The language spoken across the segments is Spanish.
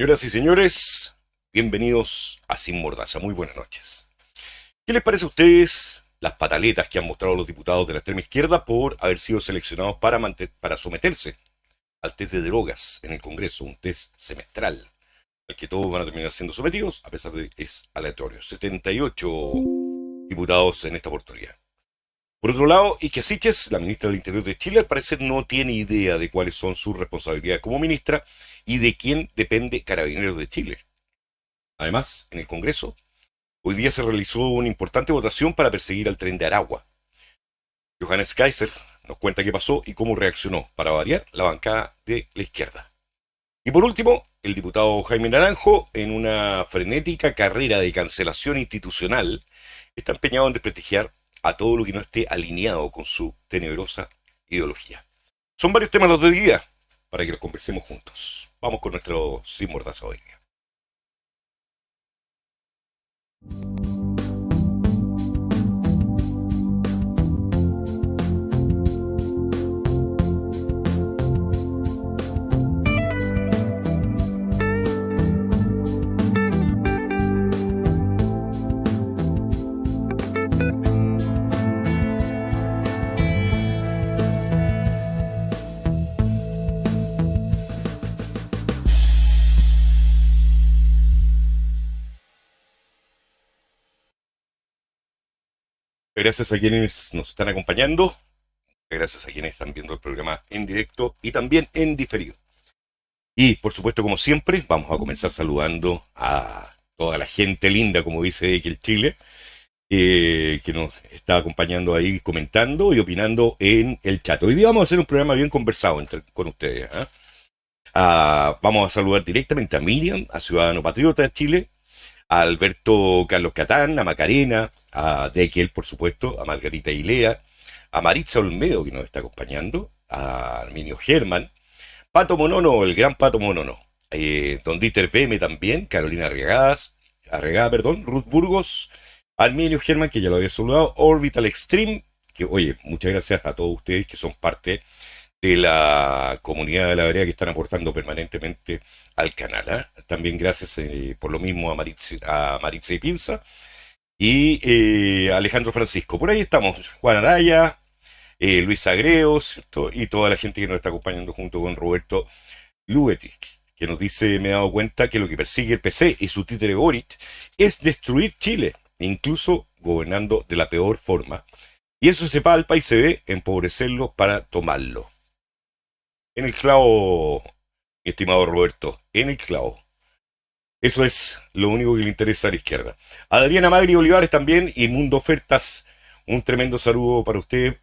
Señoras y señores, bienvenidos a Sin Mordaza. Muy buenas noches. ¿Qué les parece a ustedes las pataletas que han mostrado los diputados de la extrema izquierda por haber sido seleccionados para, someterse al test de drogas en el Congreso, un test semestral, al que todos van a terminar siendo sometidos, a pesar de que es aleatorio. 78 diputados en esta oportunidad. Por otro lado, Ike Siches, la ministra del Interior de Chile, al parecer no tiene idea de cuáles son sus responsabilidades como ministra y de quién depende Carabineros de Chile. Además, en el Congreso, hoy día se realizó una importante votación para perseguir al tren de Aragua. Johannes Kaiser nos cuenta qué pasó y cómo reaccionó, para variar, la bancada de la izquierda. Y por último, el diputado Jaime Naranjo, en una frenética carrera de cancelación institucional, está empeñado en desprestigiar a todo lo que no esté alineado con su tenebrosa ideología. Son varios temas los de hoy día para que los conversemos juntos. Vamos con nuestro Sin Mordaza hoy Gracias a quienes nos están acompañando. Gracias a quienes están viendo el programa en directo y también en diferido. Y por supuesto, como siempre, vamos a comenzar saludando a toda la gente linda, como dice el Chile, eh, que nos está acompañando ahí comentando y opinando en el chat. Hoy día vamos a hacer un programa bien conversado con ustedes. ¿ah? Ah, vamos a saludar directamente a Miriam, a Ciudadano Patriota de Chile, a Alberto Carlos Catán, a Macarena, a Dequiel, por supuesto, a Margarita Ilea, a Maritza Olmedo, que nos está acompañando, a Arminio Germán, Pato Monono, el gran Pato Monono, eh, Don Dieter Veme también, Carolina Arregadas, Arregada, perdón, Ruth Burgos, Arminio Germán, que ya lo había saludado, Orbital Extreme, que oye, muchas gracias a todos ustedes que son parte de la comunidad de la vereda que están aportando permanentemente al canal. ¿eh? También gracias eh, por lo mismo a Maritza, y Pinza y eh, Alejandro Francisco. Por ahí estamos, Juan Araya, Luis Agreos y toda la gente que nos está acompañando junto con Roberto Luetic, que nos dice, me he dado cuenta que lo que persigue el PC y su títere Boric es destruir Chile, incluso gobernando de la peor forma. Y eso se palpa y se ve empobrecerlo para tomarlo. En el clavo, mi estimado Roberto, en el clavo. Eso es lo único que le interesa a la izquierda. Adriana Magri Olivares también y Mundo Ofertas, un tremendo saludo para usted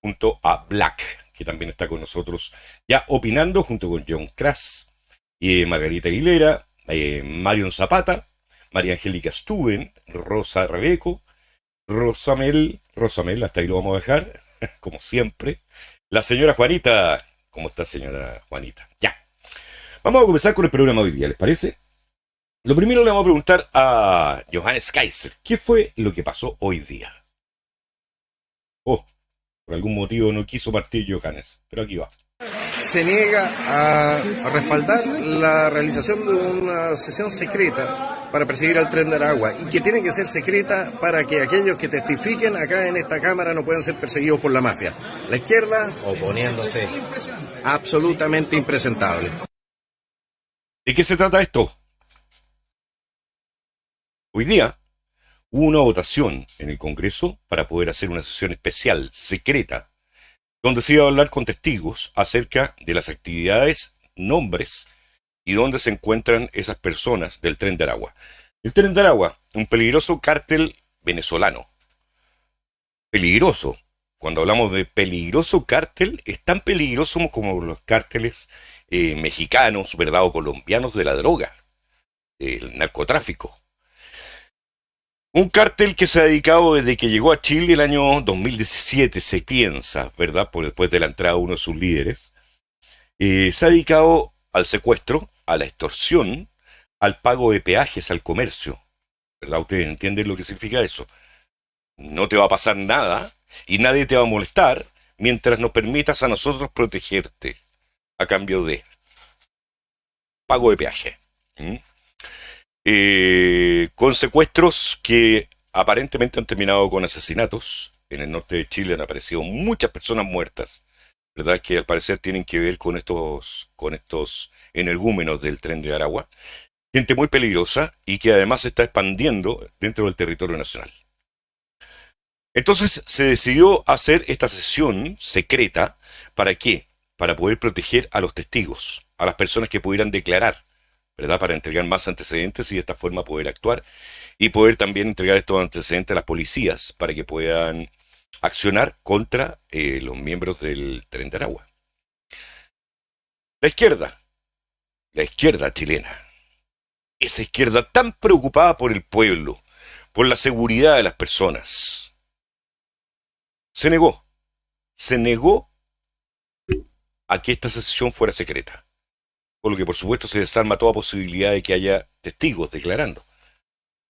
junto a Black, que también está con nosotros ya opinando junto con John Kras y Margarita Aguilera, eh, Marion Zapata, María Angélica Stuben, Rosa Rebeco, Rosamel, Rosamel, hasta ahí lo vamos a dejar, como siempre, la señora Juanita ¿Cómo está, señora Juanita? Ya. Vamos a comenzar con el programa de hoy día, ¿les parece? Lo primero le vamos a preguntar a Johannes Kaiser, ¿qué fue lo que pasó hoy día? Oh, por algún motivo no quiso partir Johannes, pero aquí va. Se niega a respaldar la realización de una sesión secreta para perseguir al tren de Aragua y que tiene que ser secreta para que aquellos que testifiquen acá en esta Cámara no puedan ser perseguidos por la mafia. La izquierda oponiéndose. Absolutamente impresentable. ¿De qué se trata esto? Hoy día hubo una votación en el Congreso para poder hacer una sesión especial, secreta, donde se iba a hablar con testigos acerca de las actividades, nombres y dónde se encuentran esas personas del tren de Aragua. El tren de Aragua, un peligroso cártel venezolano. Peligroso. Cuando hablamos de peligroso cártel, es tan peligroso como los cárteles eh, mexicanos, ¿verdad? O colombianos de la droga, el narcotráfico. Un cártel que se ha dedicado desde que llegó a Chile el año 2017, se piensa, ¿verdad? Por después de la entrada de uno de sus líderes. Eh, se ha dedicado al secuestro, a la extorsión, al pago de peajes al comercio. ¿Verdad? Ustedes entienden lo que significa eso. No te va a pasar nada y nadie te va a molestar mientras nos permitas a nosotros protegerte a cambio de pago de peaje. Eh, con secuestros que aparentemente han terminado con asesinatos. En el norte de Chile han aparecido muchas personas muertas, ¿verdad? Que al parecer tienen que ver con estos, con estos energúmenos del tren de Aragua. Gente muy peligrosa y que además se está expandiendo dentro del territorio nacional. Entonces se decidió hacer esta sesión secreta. ¿Para qué? Para poder proteger a los testigos, a las personas que pudieran declarar, ¿verdad? Para entregar más antecedentes y de esta forma poder actuar y poder también entregar estos antecedentes a las policías para que puedan accionar contra eh, los miembros del Tren Aragua. La izquierda, la izquierda chilena, esa izquierda tan preocupada por el pueblo, por la seguridad de las personas, se negó, se negó a que esta sesión fuera secreta. Por lo que por supuesto se desarma toda posibilidad de que haya testigos declarando.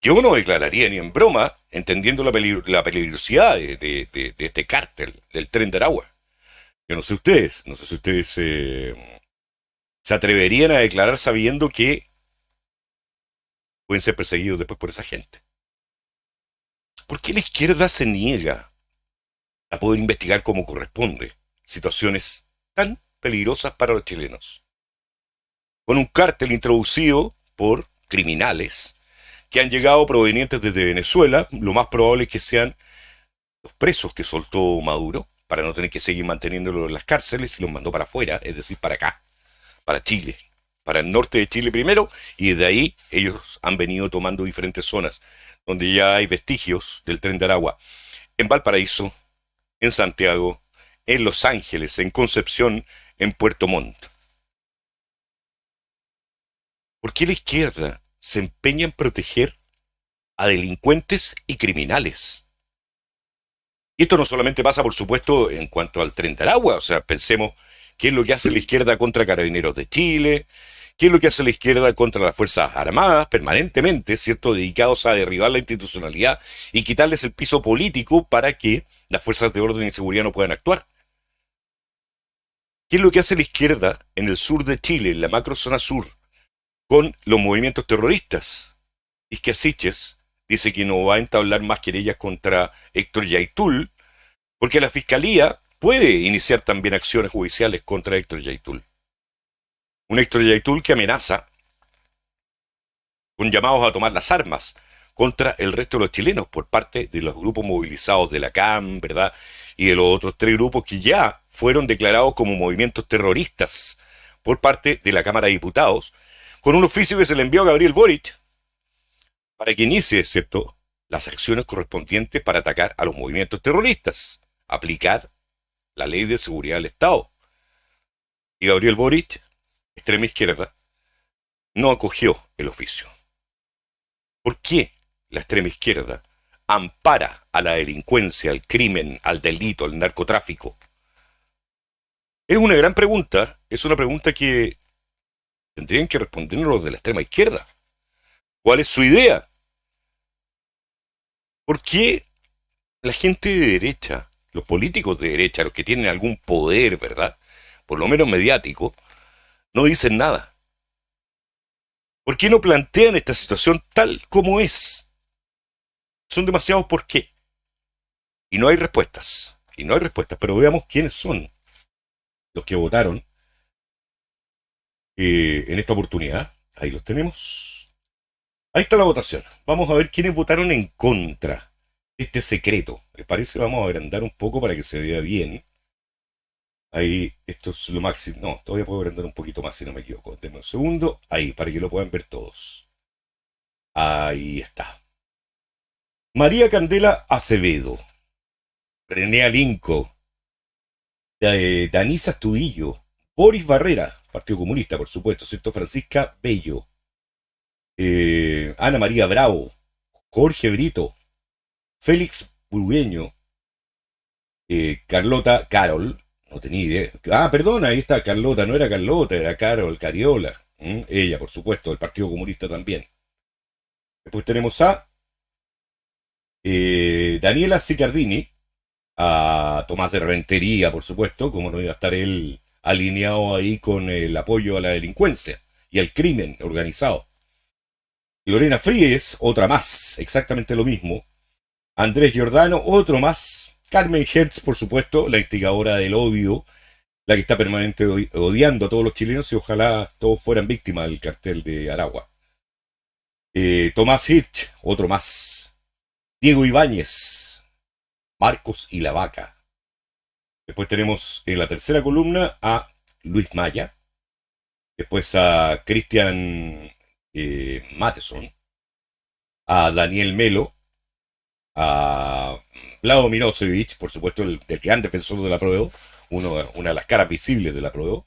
Yo no declararía ni en broma, entendiendo la, peligrosidad de, este cártel del tren de Aragua. Yo no sé ustedes, no sé si ustedes eh, se atreverían a declarar sabiendo que pueden ser perseguidos después por esa gente. ¿Por qué la izquierda se niega a poder investigar como corresponde situaciones tan peligrosas para los chilenos? Con un cártel introducido por criminales que han llegado provenientes desde Venezuela, lo más probable es que sean los presos que soltó Maduro para no tener que seguir manteniéndolos en las cárceles y los mandó para afuera, es decir, para acá, para Chile, para el norte de Chile primero, y desde ahí ellos han venido tomando diferentes zonas donde ya hay vestigios del tren de Aragua. En Valparaíso, en Santiago, en Los Ángeles, en Concepción, en Puerto Montt. ¿Por qué la izquierda se empeña en proteger a delincuentes y criminales? Y esto no solamente pasa, por supuesto, en cuanto al tren de Aragua, o sea, pensemos qué es lo que hace la izquierda contra Carabineros de Chile, qué es lo que hace la izquierda contra las Fuerzas Armadas permanentemente, ¿cierto? Dedicados a derribar la institucionalidad y quitarles el piso político para que las fuerzas de orden y seguridad no puedan actuar. ¿Qué es lo que hace la izquierda en el sur de Chile, en la macrozona sur, con los movimientos terroristas? Y que Asiches dice que no va a entablar más querellas contra Héctor Yaitul, porque la fiscalía puede iniciar también acciones judiciales contra Héctor Yaitul. Un Héctor Yaitul que amenaza con llamados a tomar las armas contra el resto de los chilenos por parte de los grupos movilizados de la CAM, ¿verdad? Y de los otros tres grupos que ya fueron declarados como movimientos terroristas por parte de la Cámara de Diputados, con un oficio que se le envió a Gabriel Boric para que inicie, las acciones correspondientes para atacar a los movimientos terroristas, aplicar la ley de seguridad del Estado. Y Gabriel Boric, extrema izquierda, no acogió el oficio. ¿Por qué la extrema izquierda ampara a la delincuencia, al crimen, al delito, al narcotráfico? Es una gran pregunta, es una pregunta que tendrían que respondernos los de la extrema izquierda. ¿Cuál es su idea? ¿Por qué la gente de derecha los políticos de derecha, los que tienen algún poder, ¿verdad? Por lo menos mediático, no dicen nada. ¿Por qué no plantean esta situación tal como es? Son demasiados por qué. Y no hay respuestas. Y no hay respuestas. Pero veamos quiénes son los que votaron eh, en esta oportunidad. Ahí los tenemos. Ahí está la votación. Vamos a ver quiénes votaron en contra este secreto. ¿Les parece? Vamos a agrandar un poco para que se vea bien. Ahí, esto es lo máximo. No, todavía puedo agrandar un poquito más si no me equivoco. Denme un segundo. Ahí, para que lo puedan ver todos. Ahí está. María Candela Acevedo. René Alinco. Eh, Danisa Estudillo. Boris Barrera, Partido Comunista, por supuesto, ¿cierto? Francisca Bello. Eh, Ana María Bravo. Jorge Brito. Félix Burgueño, eh, Carlota Carol, no tenía idea. Ah, perdón, ahí está Carlota, no era Carlota, era Carol Cariola. Ella, por supuesto, del Partido Comunista también. Después tenemos a eh, Daniela Sicardini, a Tomás de Rentería, por supuesto, como no iba a estar él alineado ahí con el apoyo a la delincuencia y al crimen organizado. Lorena Fríes, otra más, exactamente lo mismo. Andrés Giordano, otro más. Carmen Hertz, por supuesto, la instigadora del odio, la que está permanentemente odiando a todos los chilenos y ojalá todos fueran víctimas del cartel de Aragua. Eh, Tomás Hirsch, otro más. Diego Ibáñez, Marcos y la Vaca. Después tenemos en la tercera columna a Luis Maya. Después a Cristian eh. A Daniel Melo. A Vlado Mirosevic, por supuesto, el, gran defensor de la prueba. Uno, una de las caras visibles de la prueba.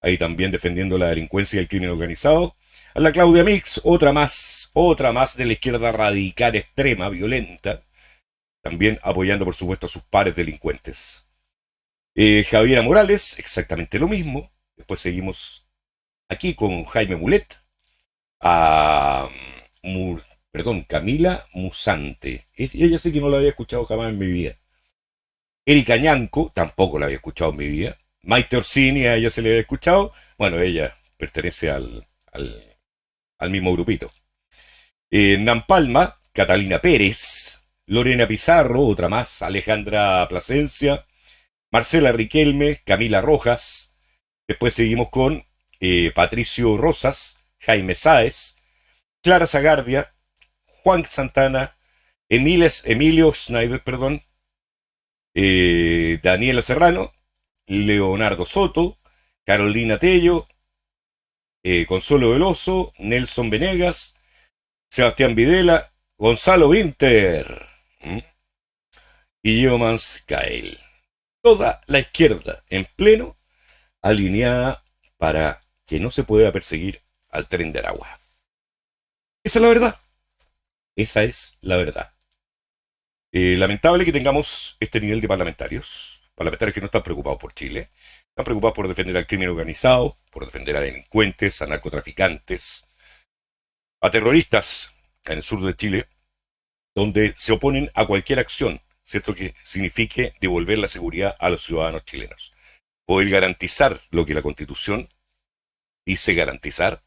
Ahí también defendiendo la delincuencia y el crimen organizado. A la Claudia Mix, otra más, otra más de la izquierda radical extrema, violenta, también apoyando por supuesto a sus pares delincuentes. Eh, Javiera Morales, exactamente lo mismo. Después seguimos aquí con Jaime Mulet, a perdón, Camila Musante. Ella sé que no la había escuchado jamás en mi vida. Erika Ñanco, tampoco la había escuchado en mi vida. Maite Orsini, a ella se le había escuchado. Bueno, ella pertenece al, al, mismo grupito. Eh, Nampalma, Catalina Pérez, Lorena Pizarro, otra más, Alejandra Plasencia, Marcela Riquelme, Camila Rojas. Después seguimos con eh, Patricio Rosas, Jaime Sáez, Clara Zagardia, Juan Santana, Emilio Schneider, perdón, eh, Daniela Serrano, Leonardo Soto, Carolina Tello, eh, Consuelo Veloso, Nelson Venegas, Sebastián Videla, Gonzalo Winter y Yomans Kael. Toda la izquierda en pleno, alineada para que no se pueda perseguir al tren de Aragua. Esa es la verdad. Esa es la verdad. Eh, lamentable que tengamos este nivel de parlamentarios, parlamentarios que no están preocupados por Chile, están preocupados por defender al crimen organizado, por defender a delincuentes, a narcotraficantes, a terroristas en el sur de Chile, donde se oponen a cualquier acción, ¿cierto? Que signifique devolver la seguridad a los ciudadanos chilenos. Poder garantizar lo que la Constitución dice garantizar.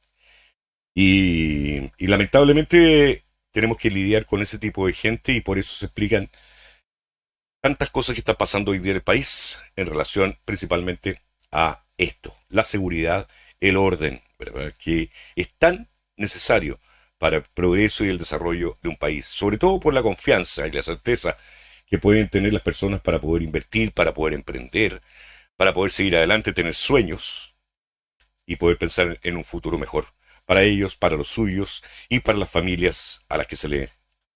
Y, y lamentablemente tenemos que lidiar con ese tipo de gente y por eso se explican tantas cosas que están pasando hoy día en el país en relación principalmente a esto, la seguridad, el orden, ¿verdad? que es tan necesario para el progreso y el desarrollo de un país, sobre todo por la confianza y la certeza que pueden tener las personas para poder invertir, para poder emprender, para poder seguir adelante, tener sueños y poder pensar en un futuro mejor para ellos, para los suyos y para las familias a las que se les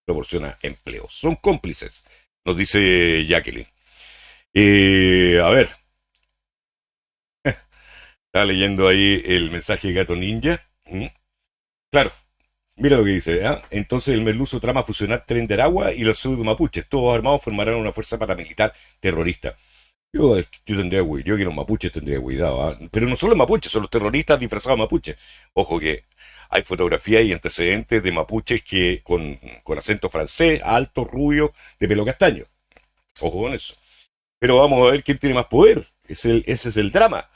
proporciona empleo. Son cómplices nos dice Jacqueline. Eh, a ver. Está leyendo ahí el mensaje de Gato Ninja. Claro, mira lo que dice. ¿ah? Entonces el merluzo trama fusionar Tren de Aragua y los pseudo mapuches. Todos armados formarán una fuerza paramilitar terrorista. Yo, yo tendría yo que los mapuches tendría cuidado. ¿ah? Pero no solo mapuches, son los terroristas disfrazados mapuches. Ojo que hay fotografías y antecedentes de mapuches que con, acento francés, alto, rubio, de pelo castaño. Ojo con eso. Pero vamos a ver quién tiene más poder. ese es el drama.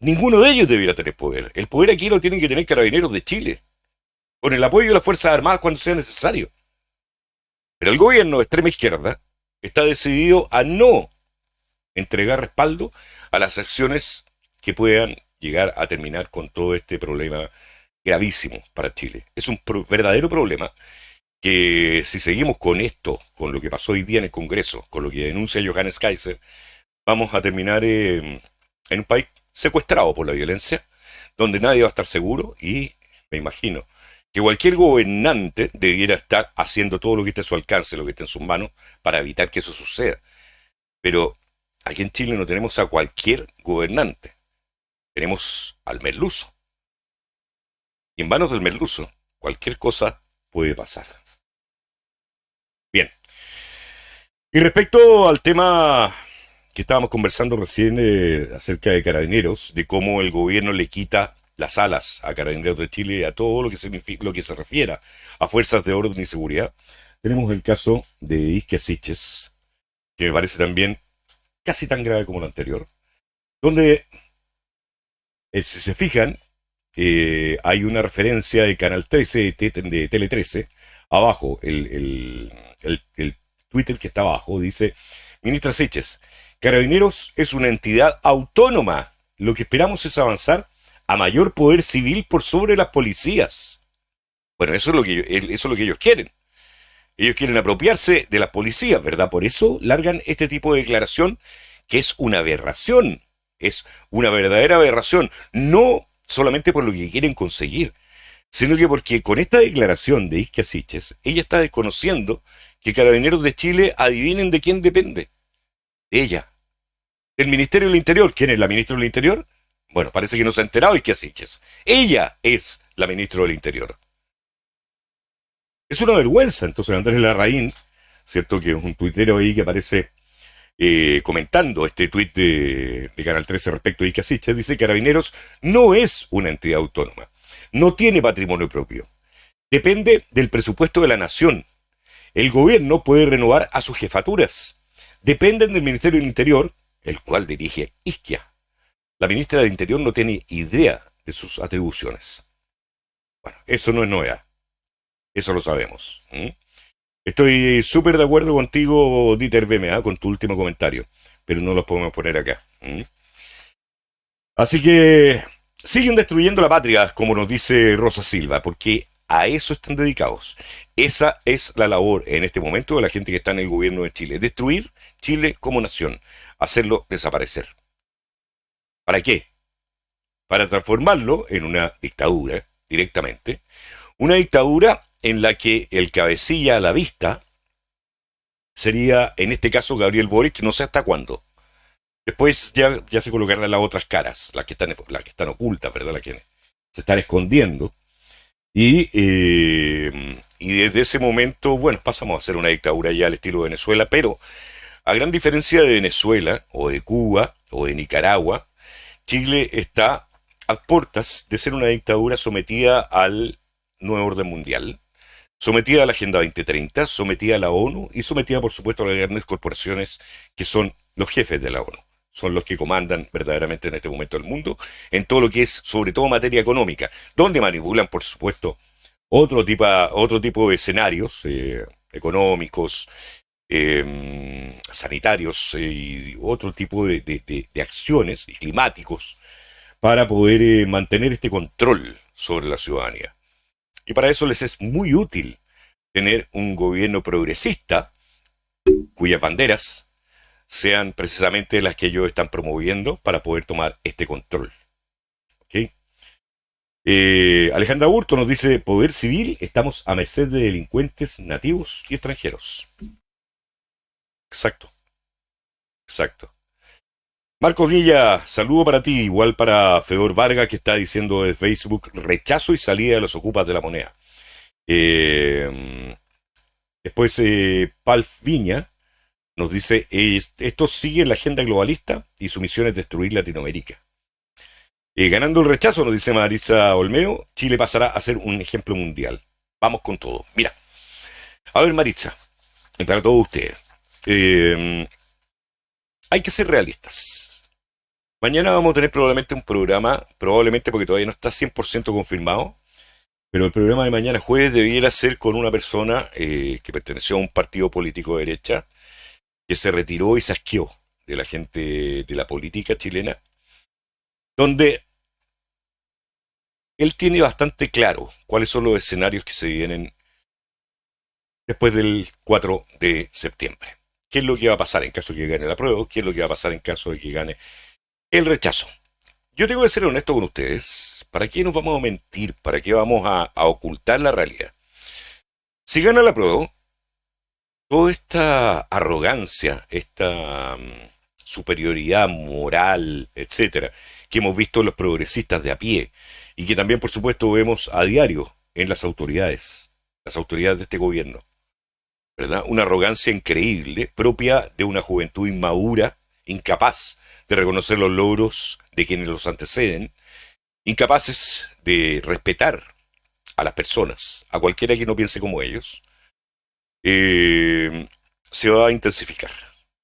Ninguno de ellos debería tener poder. El poder aquí lo tienen que tener carabineros de Chile. Con el apoyo de las Fuerzas Armadas cuando sea necesario. Pero el gobierno de extrema izquierda está decidido a no entregar respaldo a las acciones que puedan llegar a terminar con todo este problema gravísimo para Chile. Es un verdadero problema que si seguimos con esto, con lo que pasó hoy día en el Congreso, con lo que denuncia Johannes Kaiser, vamos a terminar en un país secuestrado por la violencia, donde nadie va a estar seguro y me imagino que cualquier gobernante debiera estar haciendo todo lo que esté a su alcance, lo que esté en sus manos, para evitar que eso suceda. Pero aquí en Chile no tenemos a cualquier gobernante, tenemos al merluzo y en manos del merluzo, cualquier cosa puede pasar. Bien. Y respecto al tema que estábamos conversando recién eh, acerca de carabineros, de cómo el gobierno le quita las alas a Carabineros de Chile, a todo lo que, lo que se refiera a fuerzas de orden y seguridad, tenemos el caso de Isque Siches, que me parece también casi tan grave como el anterior, donde, eh, si se fijan, eh, hay una referencia de Canal 13, de, Tele 13, abajo, el, el, Twitter que está abajo, dice, Ministra Seches, Carabineros es una entidad autónoma. Lo que esperamos es avanzar a mayor poder civil por sobre las policías. Bueno, eso es lo que, eso es lo que ellos quieren. Ellos quieren apropiarse de las policías, ¿verdad? Por eso largan este tipo de declaración que es una aberración. Es una verdadera aberración. No solamente por lo que quieren conseguir, sino que porque con esta declaración de Isquia Siches, ella está desconociendo que Carabineros de Chile adivinen de quién depende. De ella. Del Ministerio del Interior. ¿Quién es la ministra del Interior? Bueno, parece que no se ha enterado Isquia Siches. Ella es la ministra del Interior. Es una vergüenza, entonces Andrés Larraín, ¿cierto? Que es un tuitero ahí que aparece eh, comentando este tuit de, Canal 13 respecto a Isquia Siches, dice Carabineros no es una entidad autónoma no tiene patrimonio propio. Depende del presupuesto de la nación. El gobierno puede renovar a sus jefaturas. Dependen del Ministerio del Interior, el cual dirige Isquia. La ministra del Interior no tiene idea de sus atribuciones. Bueno, eso no es novedad. Eso lo sabemos. Estoy súper de acuerdo contigo, Dieter BMA, con tu último comentario, pero no lo podemos poner acá. Así que Siguen destruyendo la patria, como nos dice Rosa Silva, porque a eso están dedicados. Esa es la labor en este momento de la gente que está en el gobierno de Chile. Destruir Chile como nación. Hacerlo desaparecer. ¿Para qué? Para transformarlo en una dictadura directamente. Una dictadura en la que el cabecilla a la vista sería, en este caso, Gabriel Boric, no sé hasta cuándo. Después ya, se colocarán las otras caras, las que están, las que están ocultas, ¿verdad? Las que se están escondiendo. Y, eh, y desde ese momento, bueno, pasamos a ser una dictadura ya al estilo de Venezuela, pero a gran diferencia de Venezuela, o de Cuba, o de Nicaragua, Chile está a puertas de ser una dictadura sometida al nuevo orden mundial, sometida a la Agenda 2030, sometida a la ONU y sometida, por supuesto, a las grandes corporaciones que son los jefes de la ONU. Son los que comandan verdaderamente en este momento el mundo, en todo lo que es, sobre todo materia económica, donde manipulan, por supuesto, otro tipo, otro tipo de escenarios eh, económicos, em, sanitarios eh, y otro tipo de, acciones y climáticos para poder eh, mantener este control sobre la ciudadanía. Y para eso les es muy útil tener un gobierno progresista cuyas banderas sean precisamente las que ellos están promoviendo para poder tomar este control. Eh, Alejandra Burto nos dice, poder civil, estamos a merced de delincuentes nativos y extranjeros. Exacto. Exacto. Marcos Villa, saludo para ti, igual para Fedor Vargas que está diciendo de Facebook, rechazo y salida de los ocupas de la moneda. Eh, después, eh, Palf Viña nos dice, esto sigue la agenda globalista y su misión es destruir Latinoamérica. Eh, ganando el rechazo, nos dice Marisa Olmeo, Chile pasará a ser un ejemplo mundial. Vamos con todo. Mira, a ver Maritza, para todos ustedes, eh, hay que ser realistas. Mañana vamos a tener probablemente un programa, probablemente porque todavía no está 100% confirmado, pero el programa de mañana jueves debiera ser con una persona eh, que perteneció a un partido político de derecha, que se retiró y se asqueó de la gente de la política chilena, donde él tiene bastante claro cuáles son los escenarios que se vienen después del 4 de septiembre. ¿Qué es lo que va a pasar en caso de que gane la prueba? ¿Qué es lo que va a pasar en caso de que gane el rechazo? Yo tengo que ser honesto con ustedes. ¿Para qué nos vamos a mentir? ¿Para qué vamos a, ocultar la realidad? Si gana la prueba, toda esta arrogancia, esta mm, superioridad moral, etcétera, que hemos visto los progresistas de a pie y que también, por supuesto, vemos a diario en las autoridades, las autoridades de este gobierno. Una arrogancia increíble, propia de una juventud inmadura, incapaz de reconocer los logros de quienes los anteceden, incapaces de respetar a las personas, a cualquiera que no piense como ellos, eh, se va a intensificar.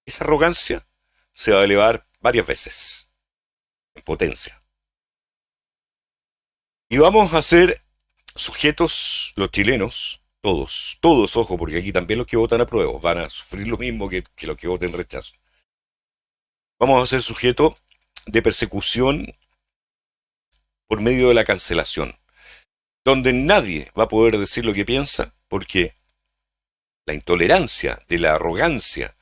Esa arrogancia se va a elevar varias veces en potencia. Y vamos a ser sujetos, los chilenos, todos, todos, ojo, porque aquí también los que votan a prueba van a sufrir lo mismo que, que los que voten rechazo. Vamos a ser sujetos de persecución por medio de la cancelación, donde nadie va a poder decir lo que piensa, porque la intolerancia, de la arrogancia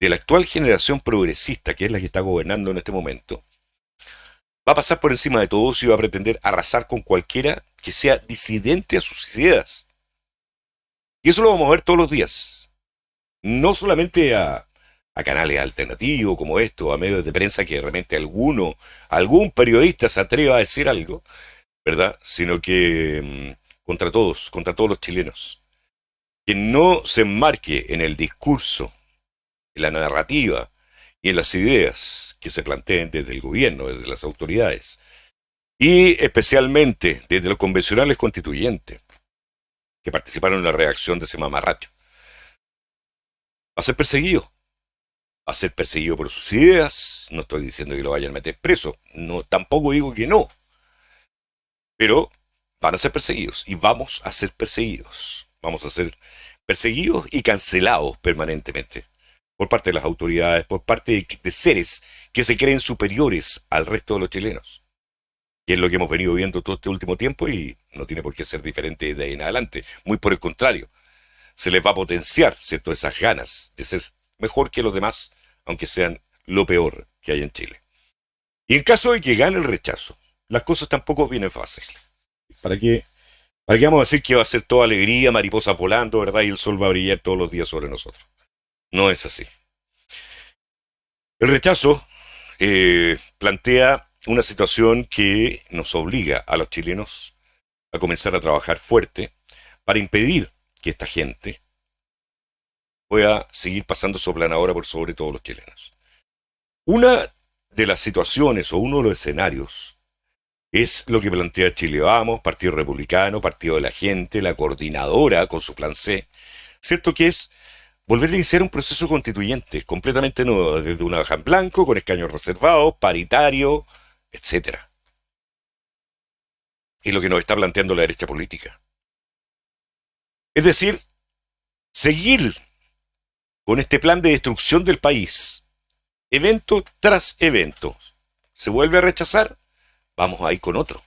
de la actual generación progresista, que es la que está gobernando en este momento, va a pasar por encima de todos y va a pretender arrasar con cualquiera que sea disidente a sus ideas. Y eso lo vamos a ver todos los días. No solamente a, canales alternativos como esto, a medios de prensa que realmente alguno, algún periodista se atreva a decir algo, ¿verdad? Sino que mm, contra todos, contra todos los chilenos. Que no se enmarque en el discurso, en la narrativa y en las ideas que se planteen desde el gobierno, desde las autoridades, y especialmente desde los convencionales constituyentes que participaron en la reacción de ese mamarracho. Va a ser perseguido. Va a ser perseguido por sus ideas. No estoy diciendo que lo vayan a meter preso. No, tampoco digo que no. Pero van a ser perseguidos y vamos a ser perseguidos. Vamos a ser perseguidos y cancelados permanentemente por parte de las autoridades, por parte de, seres que se creen superiores al resto de los chilenos. Y es lo que hemos venido viendo todo este último tiempo y no tiene por qué ser diferente de ahí en adelante. Muy por el contrario, se les va a potenciar ¿cierto? esas ganas de ser mejor que los demás, aunque sean lo peor que hay en Chile. Y en caso de que gane el rechazo, las cosas tampoco vienen fáciles. ¿Para qué? ¿Para qué vamos a decir que va a ser toda alegría, mariposas volando, verdad? Y el sol va a brillar todos los días sobre nosotros. No es así. El rechazo eh, plantea una situación que nos obliga a los chilenos a comenzar a trabajar fuerte para impedir que esta gente pueda seguir pasando soplanadora por sobre todos los chilenos. Una de las situaciones o uno de los escenarios es lo que plantea Chile Vamos, Partido Republicano, Partido de la Gente, la coordinadora con su plan C, ¿cierto? Que es volver a iniciar un proceso constituyente completamente nuevo, desde una hoja en blanco, con escaños reservados, paritario, etc. Es lo que nos está planteando la derecha política. Es decir, seguir con este plan de destrucción del país, evento tras evento. Se vuelve a rechazar, vamos a ir con otro.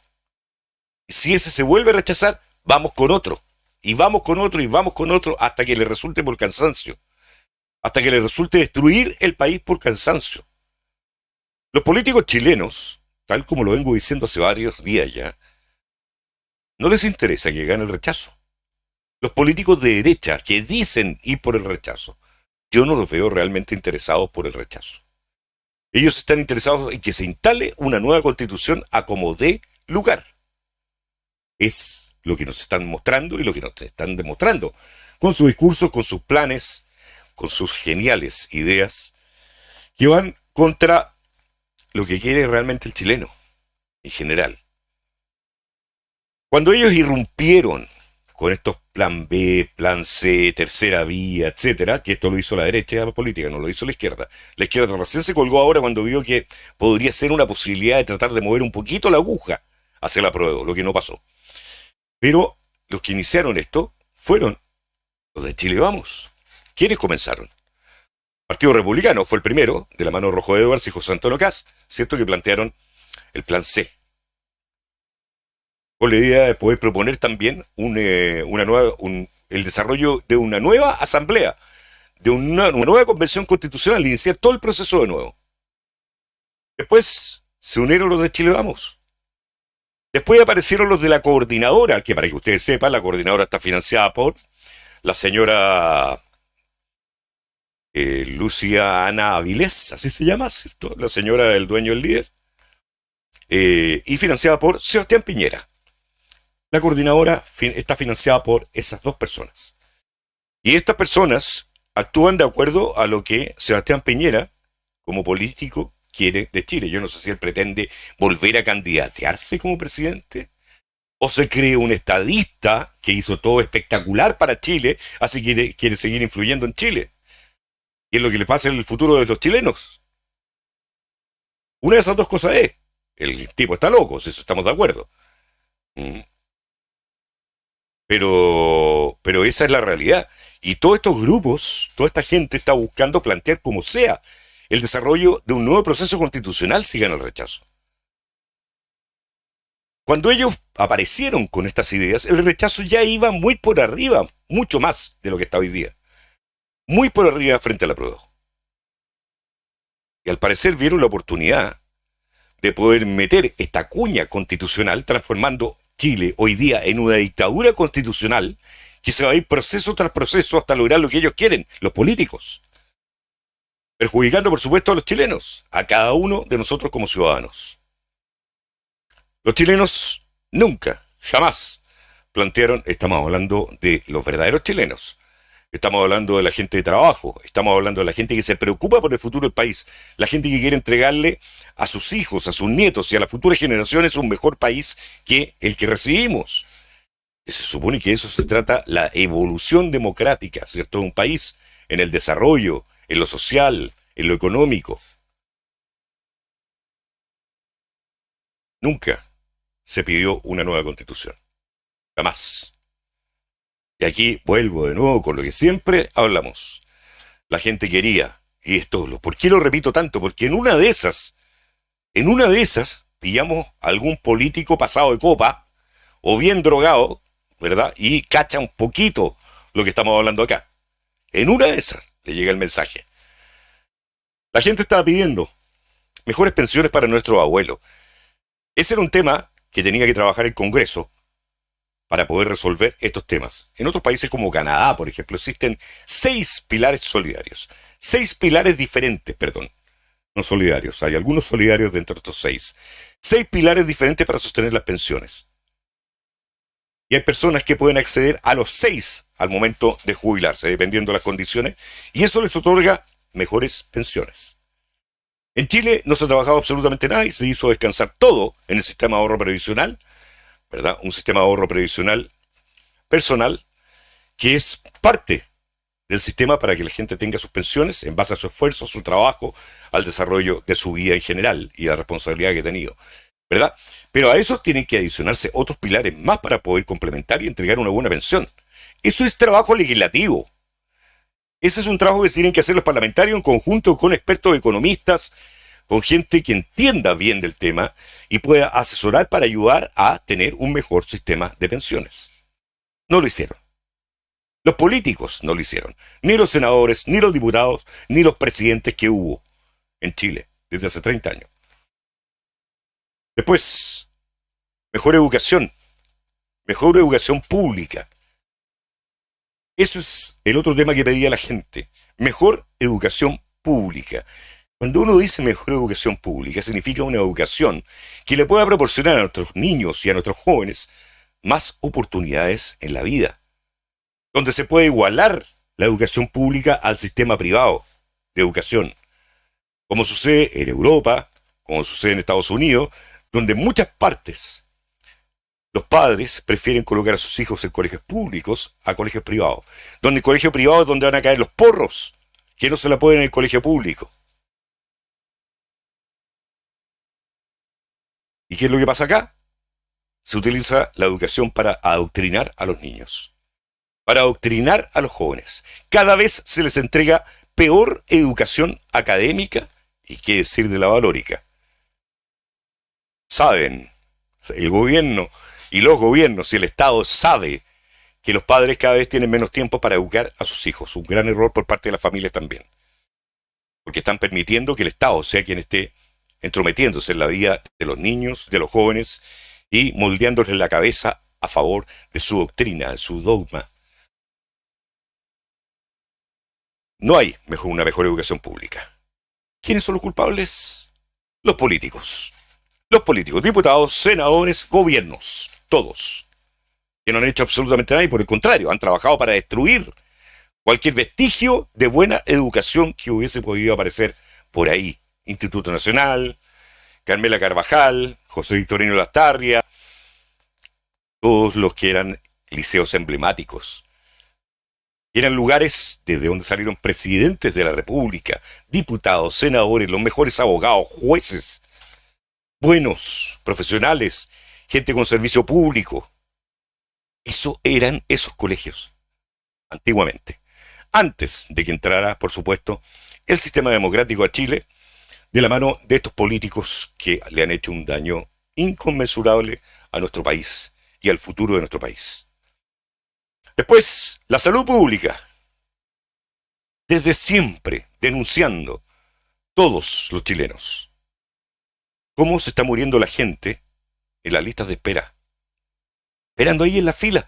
Y si ese se vuelve a rechazar, vamos con otro y vamos con otro y vamos con otro hasta que le resulte por cansancio. Hasta que le resulte destruir el país por cansancio. Los políticos chilenos, tal como lo vengo diciendo hace varios días ya, no les interesa que gane el rechazo. Los políticos de derecha que dicen ir por el rechazo, yo no los veo realmente interesados por el rechazo. Ellos están interesados en que se instale una nueva constitución a como dé lugar. Es lo que nos están mostrando y lo que nos están demostrando, con sus discursos, con sus planes, con sus geniales ideas, que van contra lo que quiere realmente el chileno, en general. Cuando ellos irrumpieron con estos plan B, plan C, tercera vía, etcétera, que esto lo hizo la derecha política, no lo hizo la izquierda. La izquierda recién se colgó ahora cuando vio que podría ser una posibilidad de tratar de mover un poquito la aguja hacia la prueba, lo que no pasó. Pero los que iniciaron esto fueron los de Chile Vamos. ¿Quiénes comenzaron? Partido Republicano fue el primero, de la mano Rojo Edwards y José Antonio Cas, ¿cierto? Que plantearon el plan C. Con la idea de poder proponer también eh, una nueva, el desarrollo de una nueva asamblea, de una, una nueva convención constitucional, iniciar todo el proceso de nuevo. Después se unieron los de Chile Vamos. Después aparecieron los de la coordinadora, que para que ustedes sepan, la coordinadora está financiada por la señora eh, Lucia Ana Avilés, así se llama, ¿cierto? La señora del dueño del líder. Eh, y financiada por Sebastián Piñera. La coordinadora está financiada por esas dos personas. Y estas personas actúan de acuerdo a lo que Sebastián Piñera, como político, quiere de Chile. Yo no sé si él pretende volver a candidatearse como presidente. O se cree un estadista que hizo todo espectacular para Chile, así que quiere, seguir influyendo en Chile. Y es lo que le pasa en el futuro de los chilenos. Una de esas dos cosas es, el tipo está loco, si eso estamos de acuerdo. Mm. Pero, pero esa es la realidad. Y todos estos grupos, toda esta gente está buscando plantear como sea el desarrollo de un nuevo proceso constitucional si gana el rechazo. Cuando ellos aparecieron con estas ideas, el rechazo ya iba muy por arriba, mucho más de lo que está hoy día. Muy por arriba frente a la prueba. Y al parecer vieron la oportunidad de poder meter esta cuña constitucional transformando Chile hoy día en una dictadura constitucional que se va a ir proceso tras proceso hasta lograr lo que ellos quieren, los políticos. Perjudicando, por supuesto, a los chilenos, a cada uno de nosotros como ciudadanos. Los chilenos nunca, jamás plantearon, estamos hablando de los verdaderos chilenos, estamos hablando de la gente de trabajo, estamos hablando de la gente que se preocupa por el futuro del país, la gente que quiere entregarle a sus hijos, a sus nietos y a las futuras generaciones un mejor país que el que recibimos. Se supone que eso se trata la evolución democrática, ¿cierto? De un país en el desarrollo, en lo social, en lo económico. Nunca se pidió una nueva constitución. Jamás. Y aquí vuelvo de nuevo con lo que siempre hablamos. La gente quería, y esto, ¿por qué lo repito tanto? Porque en una de esas, en una de esas, pillamos a algún político pasado de copa, o bien drogado, ¿verdad? Y cacha un poquito lo que estamos hablando acá. En una de esas le llega el mensaje. La gente estaba pidiendo mejores pensiones para nuestros abuelos. Ese era un tema que tenía que trabajar el Congreso para poder resolver estos temas. En otros países como Canadá, por ejemplo, existen seis pilares solidarios. Seis pilares diferentes, perdón. No solidarios, hay algunos solidarios dentro de estos seis. Seis pilares diferentes para sostener las pensiones. Y hay personas que pueden acceder a los seis al momento de jubilarse, dependiendo de las condiciones, y eso les otorga mejores pensiones. En Chile no se ha trabajado absolutamente nada y se hizo descansar todo en el sistema de ahorro previsional, ¿verdad? Un sistema de ahorro previsional personal que es parte del sistema para que la gente tenga sus pensiones en base a su esfuerzo, a su trabajo, al desarrollo de su vida en general y a la responsabilidad que ha tenido, ¿verdad? Pero a eso tienen que adicionarse otros pilares más para poder complementar y entregar una buena pensión. Eso es trabajo legislativo. Ese es un trabajo que tienen que hacer los parlamentarios en conjunto con expertos economistas, con gente que entienda bien del tema y pueda asesorar para ayudar a tener un mejor sistema de pensiones. No lo hicieron. Los políticos no lo hicieron. Ni los senadores, ni los diputados, ni los presidentes que hubo en Chile desde hace 30 años. Después, mejor educación. Mejor educación pública. Eso es el otro tema que pedía la gente. Mejor educación pública. Cuando uno dice mejor educación pública, significa una educación que le pueda proporcionar a nuestros niños y a nuestros jóvenes más oportunidades en la vida. Donde se puede igualar la educación pública al sistema privado de educación. Como sucede en Europa, como sucede en Estados Unidos, donde en muchas partes los padres prefieren colocar a sus hijos en colegios públicos a colegios privados. Donde el colegio privado es donde van a caer los porros, que no se la pueden en el colegio público. ¿Y qué es lo que pasa acá? Se utiliza la educación para adoctrinar a los niños, para adoctrinar a los jóvenes. Cada vez se les entrega peor educación académica y qué decir de la valórica. Saben, el gobierno y los gobiernos y el Estado sabe que los padres cada vez tienen menos tiempo para educar a sus hijos. Un gran error por parte de la familia también. Porque están permitiendo que el Estado sea quien esté entrometiéndose en la vida de los niños, de los jóvenes y moldeándoles la cabeza a favor de su doctrina, de su dogma. No hay mejor, una mejor educación pública. ¿Quiénes son los culpables? Los políticos. Los políticos, diputados, senadores, gobiernos todos, que no han hecho absolutamente nada y por el contrario, han trabajado para destruir cualquier vestigio de buena educación que hubiese podido aparecer por ahí. Instituto Nacional, Carmela Carvajal, José Victorino Lastarria, todos los que eran liceos emblemáticos. Eran lugares desde donde salieron presidentes de la República, diputados, senadores, los mejores abogados, jueces, buenos, profesionales, gente con servicio público. Eso eran esos colegios, antiguamente. Antes de que entrara, por supuesto, el sistema democrático a Chile, de la mano de estos políticos que le han hecho un daño inconmensurable a nuestro país y al futuro de nuestro país. Después, la salud pública. Desde siempre denunciando todos los chilenos cómo se está muriendo la gente en las listas de espera. Esperando ahí en la fila.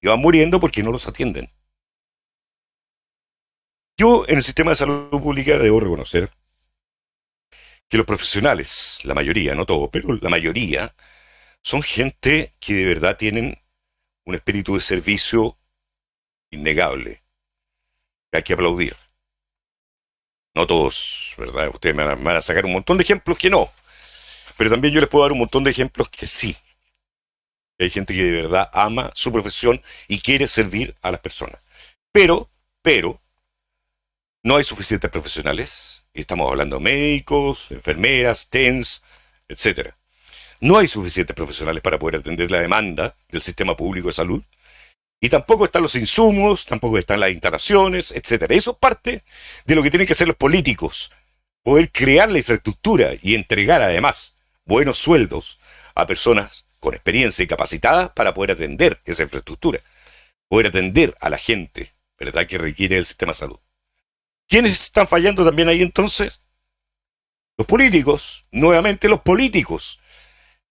Y van muriendo porque no los atienden. Yo en el sistema de salud pública debo reconocer que los profesionales, la mayoría, no todos, pero la mayoría, son gente que de verdad tienen un espíritu de servicio innegable, hay que aplaudir. No todos, ¿verdad? Ustedes me van a sacar un montón de ejemplos que no, pero también yo les puedo dar un montón de ejemplos que sí. Hay gente que de verdad ama su profesión y quiere servir a las personas. Pero, pero, no hay suficientes profesionales. Y estamos hablando de médicos, enfermeras, TENS, etc. No hay suficientes profesionales para poder atender la demanda del sistema público de salud. Y tampoco están los insumos, tampoco están las instalaciones, etc. Eso es parte de lo que tienen que hacer los políticos. Poder crear la infraestructura y entregar además buenos sueldos a personas con experiencia y capacitadas para poder atender esa infraestructura. Poder atender a la gente, ¿verdad?, que requiere el sistema de salud. ¿Quiénes están fallando también ahí entonces? Los políticos, nuevamente los políticos.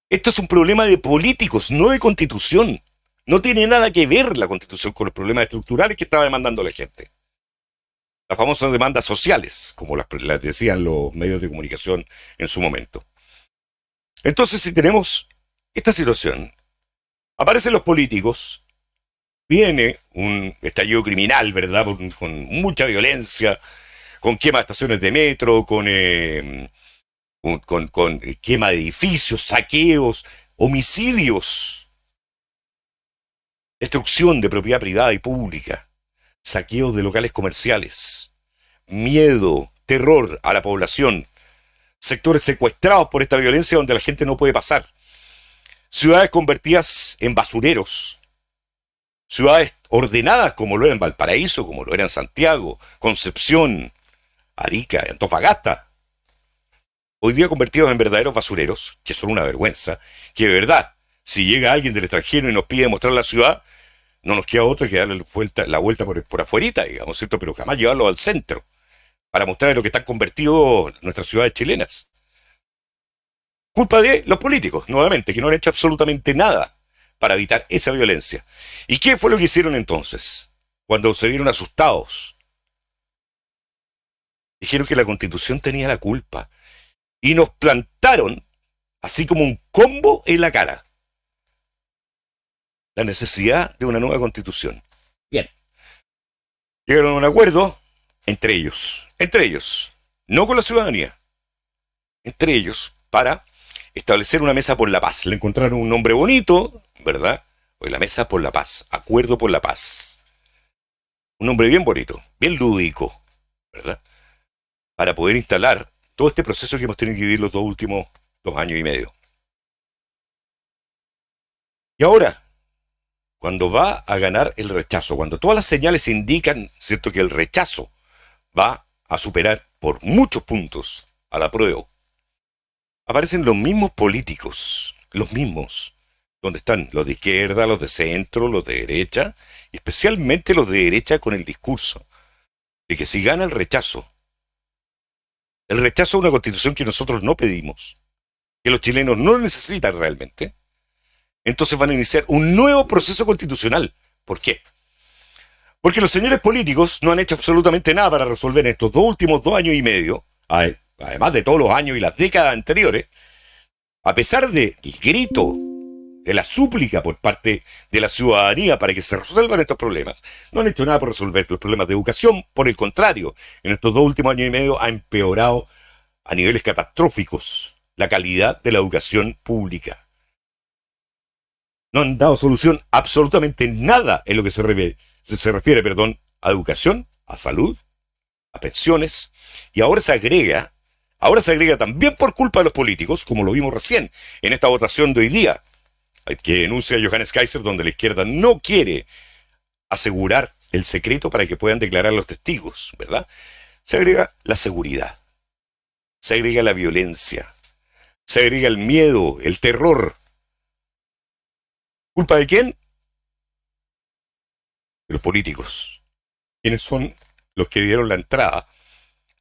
Esto es un problema de políticos, no de constitución. No tiene nada que ver la constitución con los problemas estructurales que estaba demandando la gente. Las famosas demandas sociales, como las, decían los medios de comunicación en su momento. Entonces, si tenemos esta situación, aparecen los políticos viene un estallido criminal, ¿verdad? Con, mucha violencia, con quema de estaciones de metro, con, eh, con, con quema de edificios, saqueos, homicidios, destrucción de propiedad privada y pública, saqueos de locales comerciales, miedo, terror a la población, sectores secuestrados por esta violencia donde la gente no puede pasar, ciudades convertidas en basureros, ciudades ordenadas como lo eran Valparaíso, como lo eran Santiago, Concepción, Arica, Antofagasta. Hoy día convertidos en verdaderos basureros, que son una vergüenza, que de verdad, si llega alguien del extranjero y nos pide mostrar la ciudad, no nos queda otra que darle la vuelta, la vuelta por, por afuera, digamos, ¿cierto? Pero jamás llevarlo al centro, para mostrar lo que están convertidos nuestras ciudades chilenas. Culpa de los políticos, nuevamente, que no han hecho absolutamente nada para evitar esa violencia. ¿Y qué fue lo que hicieron entonces? Cuando se vieron asustados. Dijeron que la constitución tenía la culpa. Y nos plantaron, así como un combo en la cara, la necesidad de una nueva constitución. Bien. Llegaron a un acuerdo entre ellos, entre ellos, no con la ciudadanía, entre ellos, para establecer una mesa por la paz. Le encontraron un nombre bonito, ¿verdad? Hoy la mesa por la paz, acuerdo por la paz. Un nombre bien bonito, bien lúdico, ¿verdad? Para poder instalar todo este proceso que hemos tenido que vivir los dos últimos dos años y medio. Y ahora, cuando va a ganar el rechazo, cuando todas las señales indican, ¿cierto?, que el rechazo va a superar por muchos puntos a la prueba, aparecen los mismos políticos, los mismos, donde están los de izquierda, los de centro, los de derecha, especialmente los de derecha con el discurso de que si gana el rechazo, el rechazo a una constitución que nosotros no pedimos, que los chilenos no necesitan realmente, entonces van a iniciar un nuevo proceso constitucional. ¿Por qué? Porque los señores políticos no han hecho absolutamente nada para resolver en estos dos últimos dos años y medio, además de todos los años y las décadas anteriores, a pesar del grito de la súplica por parte de la ciudadanía para que se resuelvan estos problemas, no han hecho nada por resolver los problemas de educación. Por el contrario, en estos dos últimos años y medio ha empeorado a niveles catastróficos la calidad de la educación pública. No han dado solución absolutamente nada en lo que se refiere, perdón, a educación, a salud, a pensiones, y ahora se agrega ahora se agrega también por culpa de los políticos, como lo vimos recién en esta votación de hoy día, que denuncia Johannes Kaiser, donde la izquierda no quiere asegurar el secreto para que puedan declarar los testigos, ¿verdad? Se agrega la seguridad, se agrega la violencia, se agrega el miedo, el terror. ¿Culpa de quién? De los políticos. ¿Quiénes son los que dieron la entrada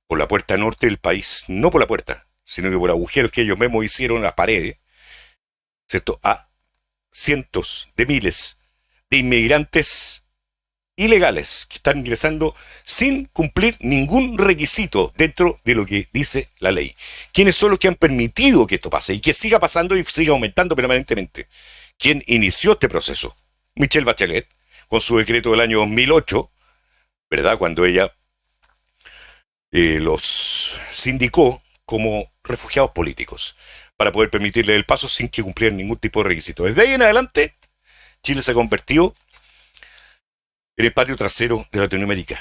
por la puerta norte del país? No por la puerta, sino que por agujeros que ellos mismos hicieron a la pared, ¿cierto? A cientos de miles de inmigrantes ilegales que están ingresando sin cumplir ningún requisito dentro de lo que dice la ley. ¿Quiénes son los que han permitido que esto pase y que siga pasando y siga aumentando permanentemente? ¿Quién inició este proceso? Michelle Bachelet, con su decreto del año 2008, ¿verdad? Cuando ella eh, los sindicó como refugiados políticos para poder permitirle el paso sin que cumplieran ningún tipo de requisito. Desde ahí en adelante, Chile se ha convertido en el patio trasero de Latinoamérica.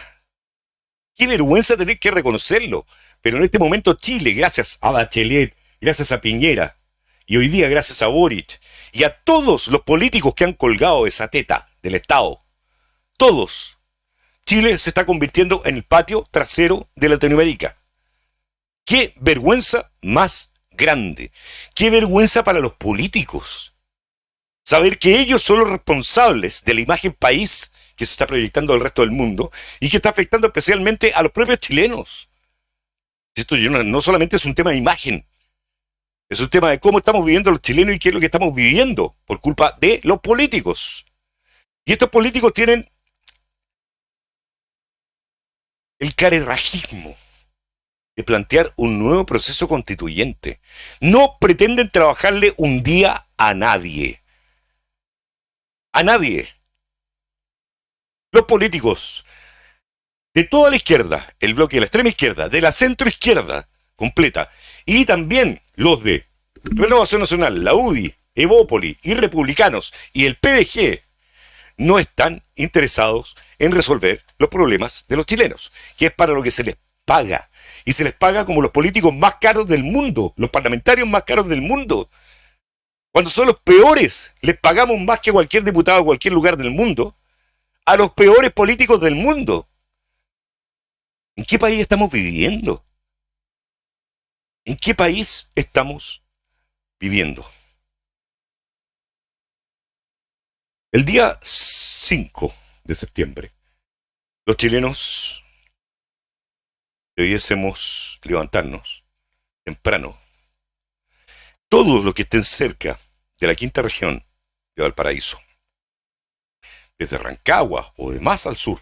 Qué vergüenza tener que reconocerlo, pero en este momento Chile, gracias a Bachelet, gracias a Piñera, y hoy día gracias a Boric, y a todos los políticos que han colgado esa teta del Estado, todos, Chile se está convirtiendo en el patio trasero de Latinoamérica. Qué vergüenza más grande, qué vergüenza para los políticos. Saber que ellos son los responsables de la imagen país que se está proyectando al resto del mundo y que está afectando especialmente a los propios chilenos. Esto no solamente es un tema de imagen, es un tema de cómo estamos viviendo los chilenos y qué es lo que estamos viviendo por culpa de los políticos. Y estos políticos tienen el carerrajismo de plantear un nuevo proceso constituyente. No pretenden trabajarle un día a nadie. A nadie los políticos de toda la izquierda, el bloque de la extrema izquierda, de la centro izquierda completa, y también los de Renovación Nacional, la UDI, Evópoli y Republicanos y el PDG, no están interesados en resolver los problemas de los chilenos, que es para lo que se les paga. Y se les paga como los políticos más caros del mundo, los parlamentarios más caros del mundo. Cuando son los peores, les pagamos más que cualquier diputado de cualquier lugar del mundo a los peores políticos del mundo. ¿En qué país estamos viviendo? ¿En qué país estamos viviendo? El día 5 de septiembre, los chilenos debiésemos levantarnos temprano. Todos los que estén cerca de la quinta región de Valparaíso, desde Rancagua o de más al sur,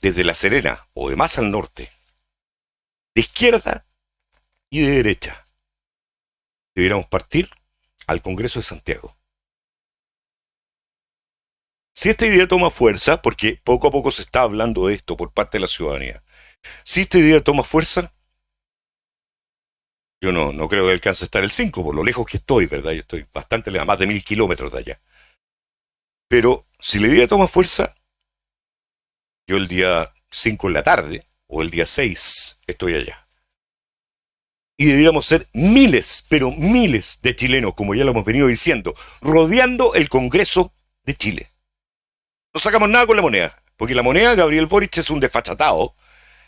desde La Serena o de más al norte, de izquierda y de derecha, debiéramos partir al Congreso de Santiago. Si esta idea toma fuerza, porque poco a poco se está hablando de esto por parte de la ciudadanía, si esta idea toma fuerza, yo no, no creo que alcance a estar el 5, por lo lejos que estoy, ¿verdad? Yo estoy bastante a más de mil kilómetros de allá. Pero si la idea toma fuerza, yo el día 5 en la tarde o el día 6 estoy allá. Y deberíamos ser miles, pero miles de chilenos, como ya lo hemos venido diciendo, rodeando el Congreso de Chile. No sacamos nada con la moneda, porque la moneda, Gabriel Boric, es un desfachatado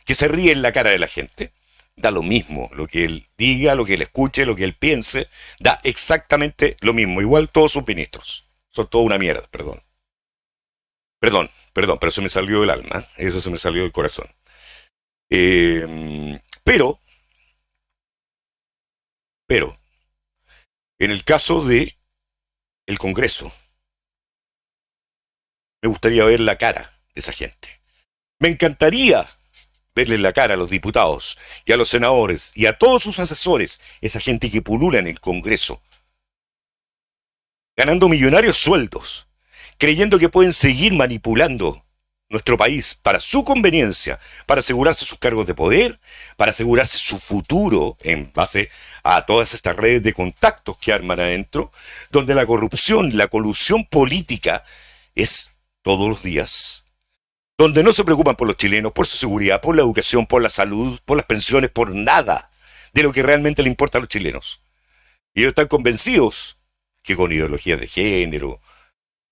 que se ríe en la cara de la gente. Da lo mismo, lo que él diga, lo que él escuche, lo que él piense, da exactamente lo mismo, igual todos sus ministros. Son toda una mierda, perdón. Perdón, perdón, pero se me salió del alma, eso se me salió del corazón. Em, pero, pero, en el caso de el Congreso, me gustaría ver la cara de esa gente. Me encantaría verle la cara a los diputados y a los senadores y a todos sus asesores, esa gente que pulula en el Congreso, ganando millonarios sueldos, creyendo que pueden seguir manipulando nuestro país para su conveniencia, para asegurarse sus cargos de poder, para asegurarse su futuro en base a todas estas redes de contactos que arman adentro, donde la corrupción, la colusión política es todos los días, donde no se preocupan por los chilenos, por su seguridad, por la educación, por la salud, por las pensiones, por nada de lo que realmente le importa a los chilenos. Y ellos están convencidos que con ideologías de género,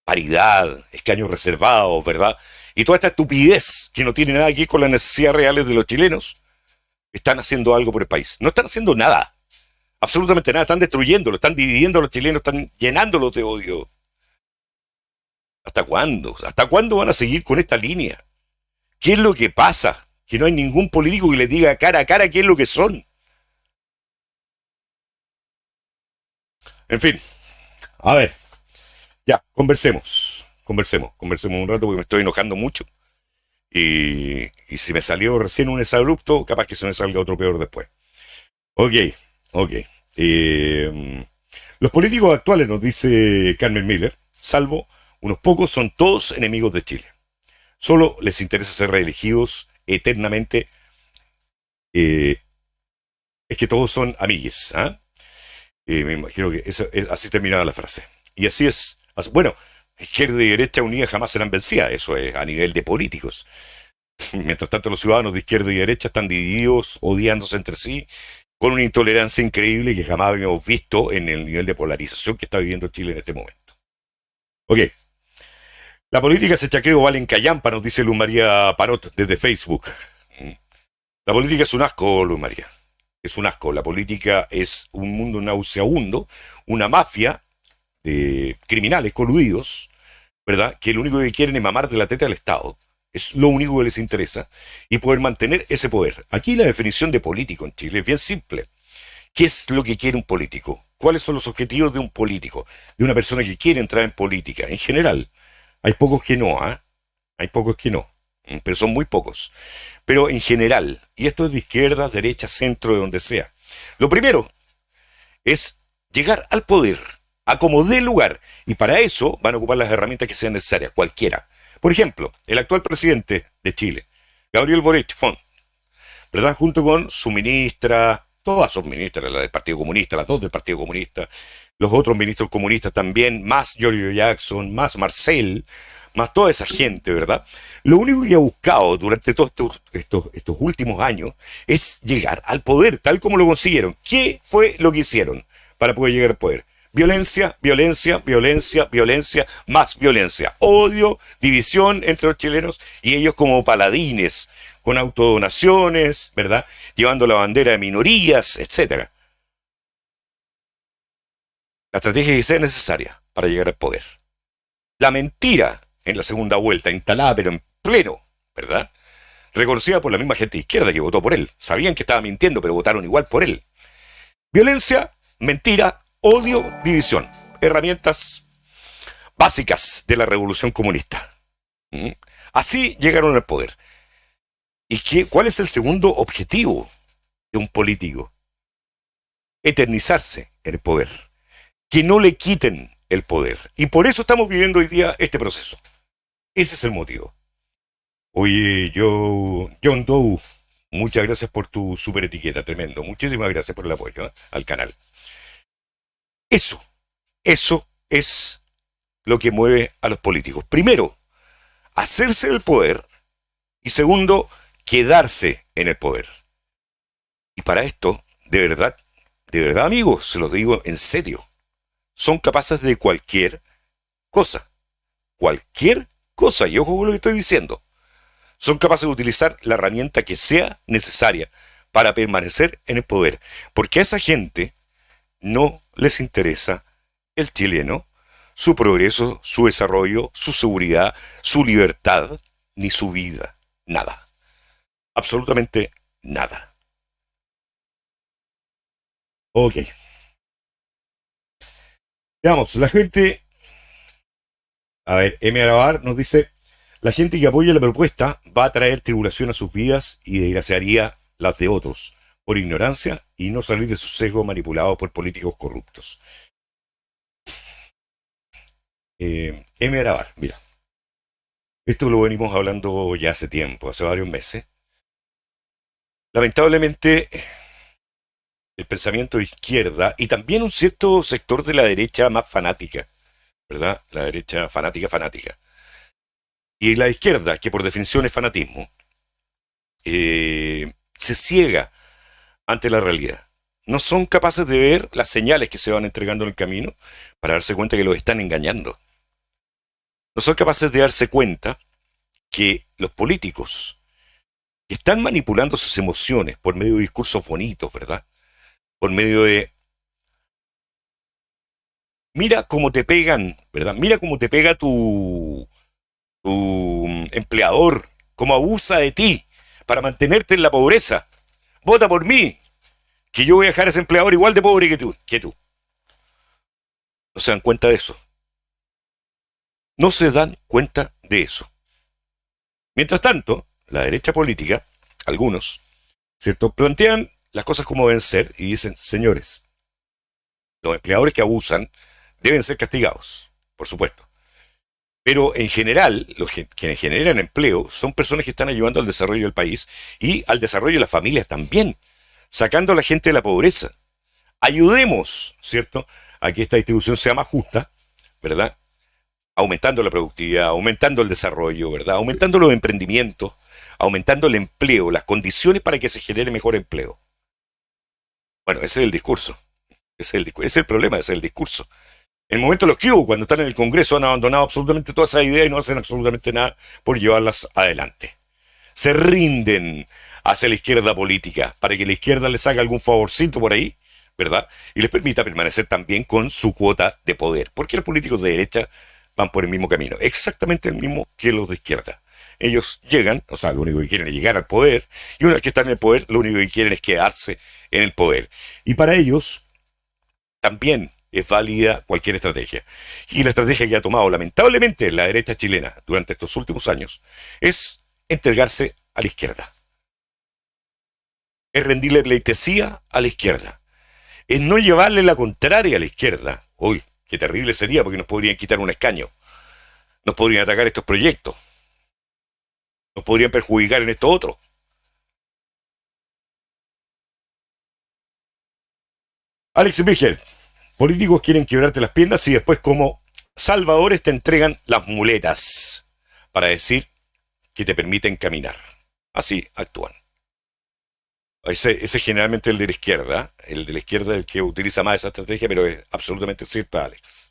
paridad, escaños reservados, ¿verdad? Y toda esta estupidez que no tiene nada que ver con las necesidades reales de los chilenos, están haciendo algo por el país. No están haciendo nada. Absolutamente nada. Están destruyéndolo, están dividiendo a los chilenos, están llenándolos de odio. ¿Hasta cuándo? ¿Hasta cuándo van a seguir con esta línea? ¿Qué es lo que pasa? Que no hay ningún político que les diga cara a cara qué es lo que son. En fin, a ver, ya, conversemos, conversemos, conversemos un rato porque me estoy enojando mucho. Y, si me salió recién un exabrupto, capaz que se me salga otro peor después. Ok, ok. Eh, los políticos actuales, nos dice Carmen Miller, salvo unos pocos, son todos enemigos de Chile. Solo les interesa ser reelegidos eternamente. Eh, es que todos son amigues. ¿ah? Eh, me imagino que así terminaba la frase. Y así es. Bueno, izquierda y derecha unidas jamás serán vencidas, eso es a nivel de políticos. Mientras tanto, los ciudadanos de izquierda y derecha están divididos, odiándose entre sí, con una intolerancia increíble que jamás habíamos visto en el nivel de polarización que está viviendo Chile en este momento. Ok. La política se chacreo vale en callampa, nos dice Luz María Parot desde Facebook. La política es un asco, Luz María. Es un asco. La política es un mundo nauseabundo, una mafia de criminales coludidos, ¿verdad? Que lo único que quieren es mamar de la teta del Estado. Es lo único que les interesa. Y poder mantener ese poder. Aquí la definición de político en Chile es bien simple. ¿Qué es lo que quiere un político? ¿Cuáles son los objetivos de un político? De una persona que quiere entrar en política. En general, hay pocos que no, ¿ah? Hay pocos que no. Mm, pero son muy pocos. Pero en general, y esto es de izquierda, derecha, centro, de donde sea. Lo primero es llegar al poder a como dé lugar. Y para eso van a ocupar las herramientas que sean necesarias, cualquiera. Por ejemplo, el actual presidente de Chile, Gabriel Boric Font, ¿verdad? Junto con su ministra, todas sus ministras, la del Partido Comunista, las dos del Partido Comunista, los otros ministros comunistas también, más Giorgio Jackson, más Marcel, más toda esa gente, ¿verdad? Lo único que ha buscado durante todos estos, estos últimos años es llegar al poder, tal como lo consiguieron. ¿Qué fue lo que hicieron para poder llegar al poder? Violencia, violencia, violencia, violencia, más violencia. Odio, división entre los chilenos y ellos como paladines, con autodonaciones, ¿verdad? Llevando la bandera de minorías, etc. La estrategia que sea necesaria para llegar al poder. La mentira en la segunda vuelta, instalada pero en pleno, ¿verdad? Reconocida por la misma gente izquierda que votó por él. Sabían que estaba mintiendo, pero votaron igual por él. Violencia, mentira, Odio, división. Herramientas básicas de la revolución comunista. ¿Mm? Así llegaron al poder. ¿Y qué, cuál es el segundo objetivo de un político? Eternizarse en el poder. Que no le quiten el poder. Y por eso estamos viviendo hoy día este proceso. Ese es el motivo. Oye, yo, John Doe, muchas gracias por tu super etiqueta, tremendo. Muchísimas gracias por el apoyo ¿eh? al canal. Eso, eso es lo que mueve a los políticos. Primero, hacerse el poder y segundo, quedarse en el poder. Y para esto, de verdad, de verdad amigos, se los digo en serio, son capaces de cualquier cosa. Cualquier cosa, y ojo con lo que estoy diciendo. Son capaces de utilizar la herramienta que sea necesaria para permanecer en el poder. Porque a esa gente no les interesa el chileno, su progreso, su desarrollo, su seguridad, su libertad, ni su vida. Nada. Absolutamente nada. Ok. Veamos, la gente... A ver, M. Arabar nos dice, la gente que apoya la propuesta va a traer tribulación a sus vidas y desgraciaría las de otros por ignorancia y no salir de su sesgo manipulado por políticos corruptos. Eh, M. Arabar, mira. Esto lo venimos hablando ya hace tiempo, hace varios meses. Lamentablemente, el pensamiento de izquierda y también un cierto sector de la derecha más fanática, ¿verdad? La derecha fanática, fanática. Y la izquierda, que por definición es fanatismo, eh, se ciega ante la realidad. no son capaces de ver las señales que se van entregando en el camino para darse cuenta que los están engañando. No son capaces de darse cuenta que los políticos están manipulando sus emociones por medio de discursos bonitos, ¿verdad? Por medio de... Mira cómo te pegan, ¿verdad? Mira cómo te pega tu, tu empleador, cómo abusa de ti para mantenerte en la pobreza. Vota por mí, que yo voy a dejar a ese empleador igual de pobre que tú. Que tú. No se dan cuenta de eso. No se dan cuenta de eso. Mientras tanto, la derecha política, algunos, ¿cierto? Plantean las cosas como deben ser y dicen, señores, los empleadores que abusan deben ser castigados, por supuesto. Pero en general, los que, quienes generan empleo son personas que están ayudando al desarrollo del país y al desarrollo de las familias también, sacando a la gente de la pobreza. Ayudemos, ¿cierto?, a que esta distribución sea más justa, ¿verdad? Aumentando la productividad, aumentando el desarrollo, ¿verdad? Aumentando los emprendimientos, aumentando el empleo, las condiciones para que se genere mejor empleo. Bueno, ese es el discurso. Ese es el, ese es el problema, ese es el discurso. En el momento los que cuando están en el Congreso, han abandonado absolutamente todas esas ideas y no hacen absolutamente nada por llevarlas adelante. Se rinden hacia la izquierda política para que la izquierda les haga algún favorcito por ahí, ¿verdad? Y les permita permanecer también con su cuota de poder. Porque los políticos de derecha van por el mismo camino, exactamente el mismo que los de izquierda. Ellos llegan, o sea, lo único que quieren es llegar al poder, y una vez que están en el poder, lo único que quieren es quedarse en el poder. Y para ellos, también es válida cualquier estrategia. Y la estrategia que ha tomado lamentablemente la derecha chilena durante estos últimos años es entregarse a la izquierda. Es rendirle pleitesía a la izquierda. Es no llevarle la contraria a la izquierda. Uy, qué terrible sería porque nos podrían quitar un escaño. Nos podrían atacar estos proyectos. Nos podrían perjudicar en esto otro. Alex Birger, Políticos quieren quebrarte las piernas y después como salvadores te entregan las muletas para decir que te permiten caminar. Así actúan. Ese, es generalmente el de la izquierda, el de la izquierda es el que utiliza más esa estrategia, pero es absolutamente cierta, Alex.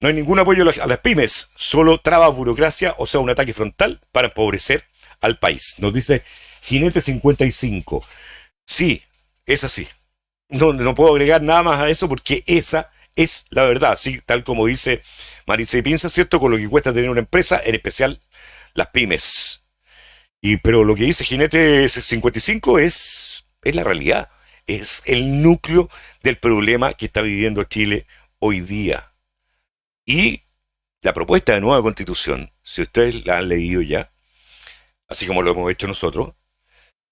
No hay ningún apoyo a las pymes, solo traba burocracia, o sea, un ataque frontal para empobrecer al país. Nos dice Jinete 55. Sí, es así. No, no puedo agregar nada más a eso porque esa es la verdad, así tal como dice Marisa y piensa, ¿cierto? Con lo que cuesta tener una empresa, en especial las pymes. Y, pero lo que dice Jinete 55 es, es la realidad, es el núcleo del problema que está viviendo Chile hoy día. Y la propuesta de nueva constitución, si ustedes la han leído ya, así como lo hemos hecho nosotros,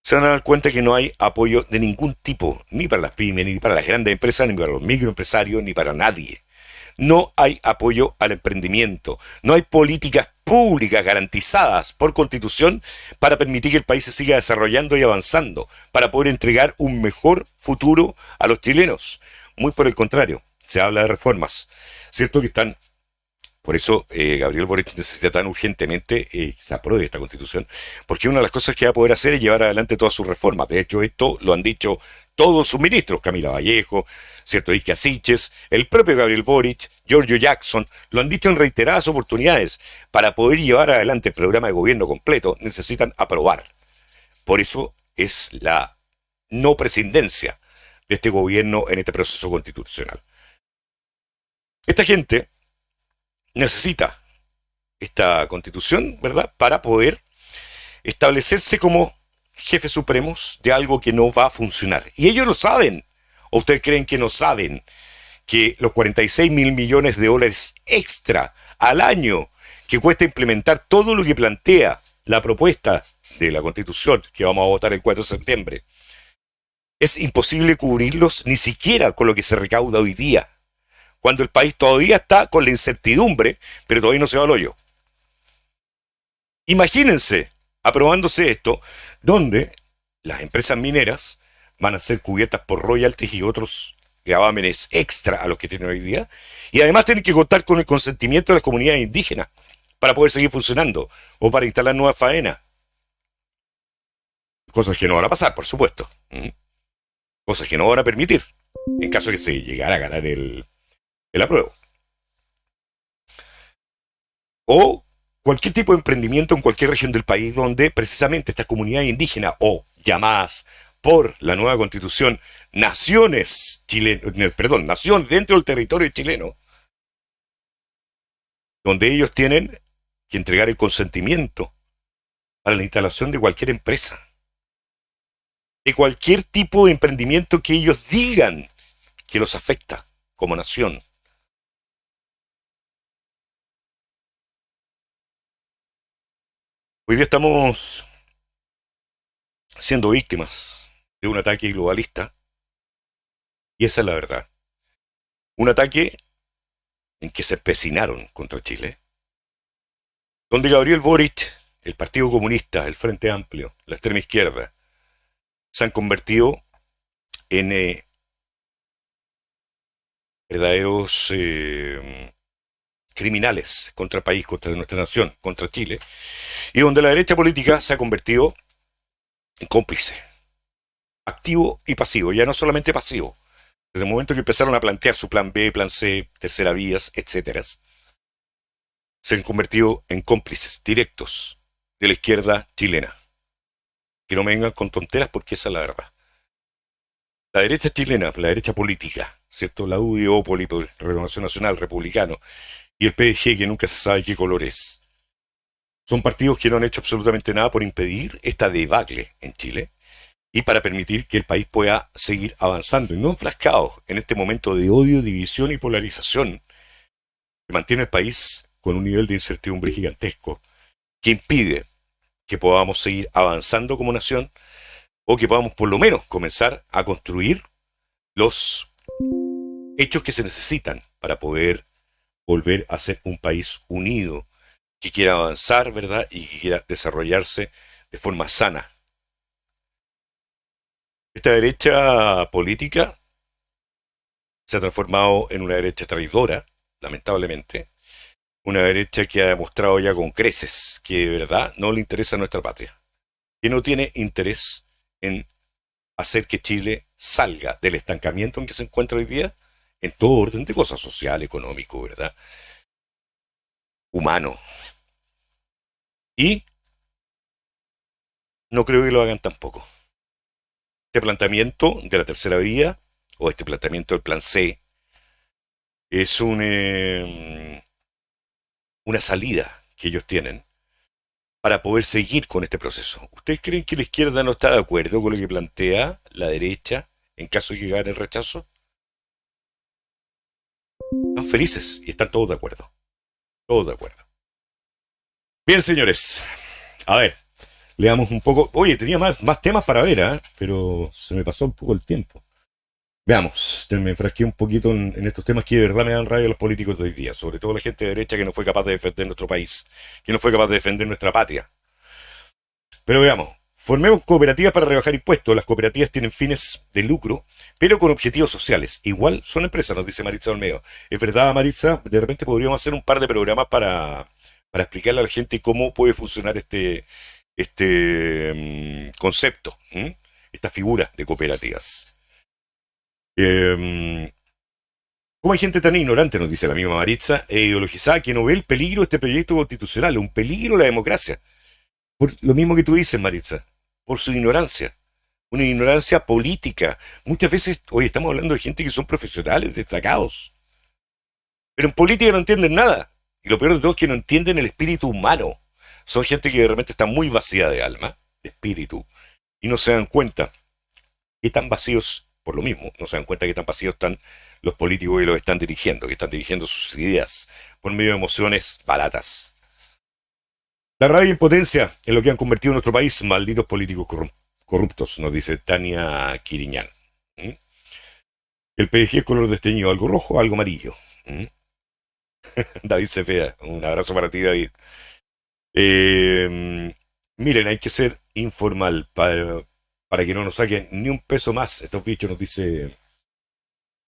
se van a dar cuenta que no hay apoyo de ningún tipo, ni para las pymes, ni para las grandes empresas, ni para los microempresarios, ni para nadie. No hay apoyo al emprendimiento, no hay políticas públicas garantizadas por constitución para permitir que el país se siga desarrollando y avanzando, para poder entregar un mejor futuro a los chilenos. Muy por el contrario, se habla de reformas, ¿cierto? Que están por eso eh, Gabriel Boric necesita tan urgentemente eh, que se apruebe esta constitución, porque una de las cosas que va a poder hacer es llevar adelante todas sus reformas. De hecho, esto lo han dicho todos sus ministros, Camila Vallejo, cierto, Ike Asiches, el propio Gabriel Boric, Giorgio Jackson, lo han dicho en reiteradas oportunidades. Para poder llevar adelante el programa de gobierno completo, necesitan aprobar. Por eso es la no presidencia de este gobierno en este proceso constitucional. Esta gente necesita esta constitución, ¿verdad? Para poder establecerse como jefes supremos de algo que no va a funcionar. Y ellos lo saben. ¿O ustedes creen que no saben que los 46 mil millones de dólares extra al año que cuesta implementar todo lo que plantea la propuesta de la constitución que vamos a votar el 4 de septiembre, es imposible cubrirlos ni siquiera con lo que se recauda hoy día cuando el país todavía está con la incertidumbre, pero todavía no se va al hoyo. Imagínense, aprobándose esto, donde las empresas mineras van a ser cubiertas por royalties y otros gravámenes extra a los que tienen hoy día, y además tienen que contar con el consentimiento de las comunidades indígenas para poder seguir funcionando o para instalar nuevas faenas. Cosas que no van a pasar, por supuesto. Cosas que no van a permitir en caso de que se llegara a ganar el, el apruebo. O cualquier tipo de emprendimiento en cualquier región del país donde precisamente estas comunidades indígenas o llamadas por la nueva constitución naciones chilenas, perdón, naciones dentro del territorio chileno, donde ellos tienen que entregar el consentimiento para la instalación de cualquier empresa, de cualquier tipo de emprendimiento que ellos digan que los afecta como nación. Hoy día estamos siendo víctimas de un ataque globalista y esa es la verdad. Un ataque en que se empecinaron contra Chile, donde Gabriel Boric, el Partido Comunista, el Frente Amplio, la extrema izquierda, se han convertido en eh, verdaderos eh, criminales contra el país, contra nuestra nación, contra Chile, y donde la derecha política se ha convertido en cómplice, activo y pasivo, ya no solamente pasivo, desde el momento que empezaron a plantear su plan B, plan C, tercera vías, etc., se han convertido en cómplices directos de la izquierda chilena. Que no me vengan con tonteras porque esa es la verdad. La derecha chilena, la derecha política, ¿cierto? La UDI, Polito, Renovación Nacional, Republicano, y el PDG, que nunca se sabe qué color es. Son partidos que no han hecho absolutamente nada por impedir esta debacle en Chile y para permitir que el país pueda seguir avanzando y no enfrascado en este momento de odio, división y polarización que mantiene el país con un nivel de incertidumbre gigantesco que impide que podamos seguir avanzando como nación o que podamos por lo menos comenzar a construir los hechos que se necesitan para poder volver a ser un país unido, que quiera avanzar, ¿verdad? Y que quiera desarrollarse de forma sana, esta derecha política se ha transformado en una derecha traidora, lamentablemente. Una derecha que ha demostrado ya con creces que de verdad no le interesa a nuestra patria. Que no tiene interés en hacer que Chile salga del estancamiento en que se encuentra hoy día en todo orden de cosas, social, económico, ¿verdad? Humano. Y no creo que lo hagan tampoco. Este planteamiento de la tercera vía, o este planteamiento del plan C, es un, em, una salida que ellos tienen para poder seguir con este proceso. ¿Ustedes creen que la izquierda no está de acuerdo con lo que plantea la derecha en caso de llegar el rechazo? Están felices y están todos de acuerdo. Todos de acuerdo. Bien, señores. A ver, leamos un poco. Oye, tenía más, más temas para ver, ¿eh? pero se me pasó un poco el tiempo. Veamos, me enfrasqué un poquito en, estos temas que de verdad me dan rabia a los políticos de hoy día, sobre todo la gente de derecha que no fue capaz de defender nuestro país, que no fue capaz de defender nuestra patria. Pero veamos, formemos cooperativas para rebajar impuestos. Las cooperativas tienen fines de lucro, pero con objetivos sociales. Igual son empresas, nos dice Maritza Olmedo. Es verdad, Maritza, de repente podríamos hacer un par de programas para, para explicarle a la gente cómo puede funcionar este, este mm, concepto, esta figura de cooperativas. Eh, ¿Cómo hay gente tan ignorante, nos dice la misma Maritza, e ideologizada que no ve el peligro de este proyecto constitucional, un peligro a la democracia? Por lo mismo que tú dices, Maritza, por su ignorancia, una ignorancia política. Muchas veces, hoy estamos hablando de gente que son profesionales, destacados, pero en política no entienden nada. Y lo peor de todo es que no entienden el espíritu humano. Son gente que de repente está muy vacía de alma, de espíritu, y no se dan cuenta que tan vacíos, por lo mismo, no se dan cuenta que tan vacíos están los políticos que los están dirigiendo, que están dirigiendo sus ideas por medio de emociones baratas. La rabia e impotencia en lo que han convertido nuestro país, malditos políticos corruptos, nos dice Tania Quiriñán. El PDG es color desteñido, algo rojo, algo amarillo. David Cepeda, un abrazo para ti, David. Eh, miren, hay que ser informal para, para que no nos saquen ni un peso más. Estos bichos nos dice...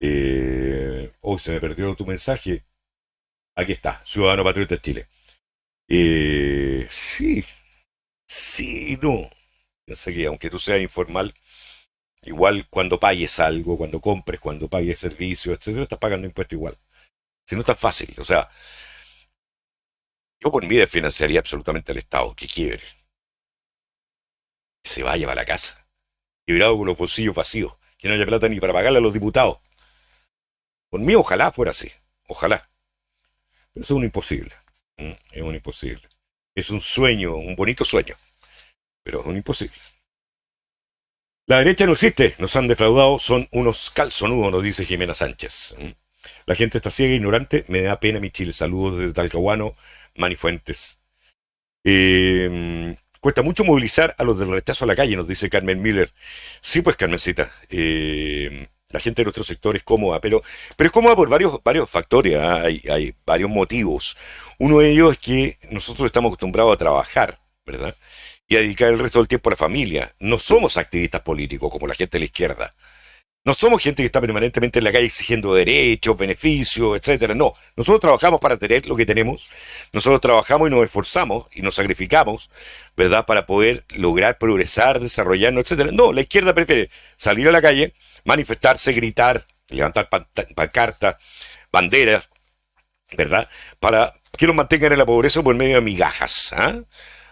Eh, oh, se me perdió tu mensaje. Aquí está, Ciudadano Patriota de Chile. Eh, sí, sí, no. Aunque tú seas informal, Igual cuando pagues algo, cuando compres, cuando pagues servicios, etcétera, estás pagando impuesto igual. Si no es tan fácil, o sea, yo por mí financiaría absolutamente al Estado, que quiebre. Que se vaya para la casa. Quebrado con los bolsillos vacíos. Que no haya plata ni para pagarle a los diputados. Por mí ojalá fuera así. Ojalá. Pero eso es un imposible. Mm, es un imposible. Es un sueño, un bonito sueño. Pero es un imposible. La derecha no existe, nos han defraudado, son unos calzonudos, nos dice Jimena Sánchez. Mm. La gente está ciega e ignorante, me da pena mi Chile. Saludos desde Talcahuano, Manifuentes. Eh, cuesta mucho movilizar a los del rechazo a la calle, nos dice Carmen Miller. Sí, pues Carmencita. Eh, la gente de nuestro sector es cómoda, pero, pero es cómoda por varios, varios factores, ¿ah? hay, hay varios motivos. Uno de ellos es que nosotros estamos acostumbrados a trabajar, ¿verdad? Y a dedicar el resto del tiempo a la familia. No somos activistas políticos como la gente de la izquierda. No somos gente que está permanentemente en la calle exigiendo derechos, beneficios, etcétera. No, nosotros trabajamos para tener lo que tenemos. Nosotros trabajamos y nos esforzamos y nos sacrificamos, ¿verdad? Para poder lograr progresar, desarrollarnos, etcétera. No, la izquierda prefiere salir a la calle, manifestarse, gritar, levantar pancartas, banderas, ¿verdad? Para que nos mantengan en la pobreza por medio de migajas, ¿ah?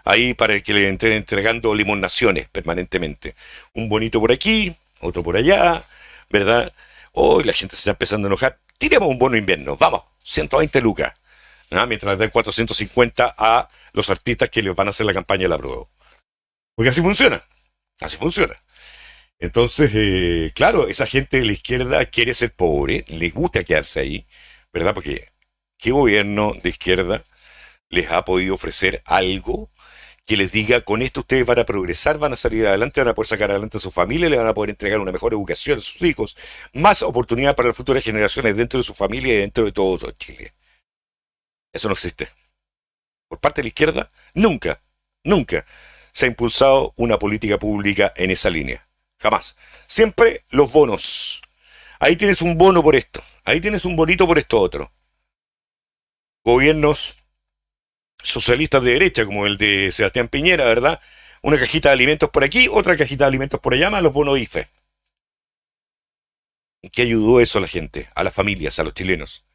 Ahí para que le estén entregando limonaciones permanentemente. Un bonito por aquí, otro por allá, ¿verdad? Hoy la gente se está empezando a enojar. Tiremos un bono invierno, vamos, 120 lucas. ¿no? Mientras den 450 a los artistas que les van a hacer la campaña de la prueba. Porque así funciona, así funciona. Entonces, eh, claro, esa gente de la izquierda quiere ser pobre, les gusta quedarse ahí, ¿verdad? Porque ¿qué gobierno de izquierda les ha podido ofrecer algo que les diga, con esto ustedes van a progresar, van a salir adelante, van a poder sacar adelante a su familia, le van a poder entregar una mejor educación a sus hijos, más oportunidad para las futuras generaciones dentro de su familia y dentro de todo Chile. Eso no existe. Por parte de la izquierda, nunca, nunca se ha impulsado una política pública en esa línea. Jamás. Siempre los bonos. Ahí tienes un bono por esto. Ahí tienes un bonito por esto otro. Gobiernos socialistas de derecha, como el de Sebastián Piñera, ¿verdad? Una cajita de alimentos por aquí, otra cajita de alimentos por allá, más los bonos IFE. ¿En qué ayudó eso a la gente, a las familias, a los chilenos?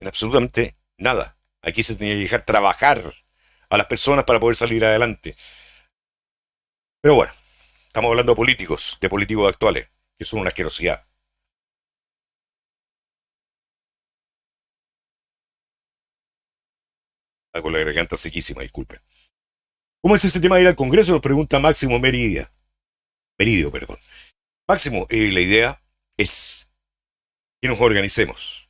En absolutamente nada. Aquí se tenía que dejar trabajar a las personas para poder salir adelante. Pero bueno, estamos hablando de políticos, de políticos actuales, que son una asquerosidad. Con la garganta sequísima, disculpe. ¿Cómo es ese tema de ir al Congreso? Nos pregunta Máximo Meridia. Meridio, perdón. Máximo, eh, la idea es que nos organicemos.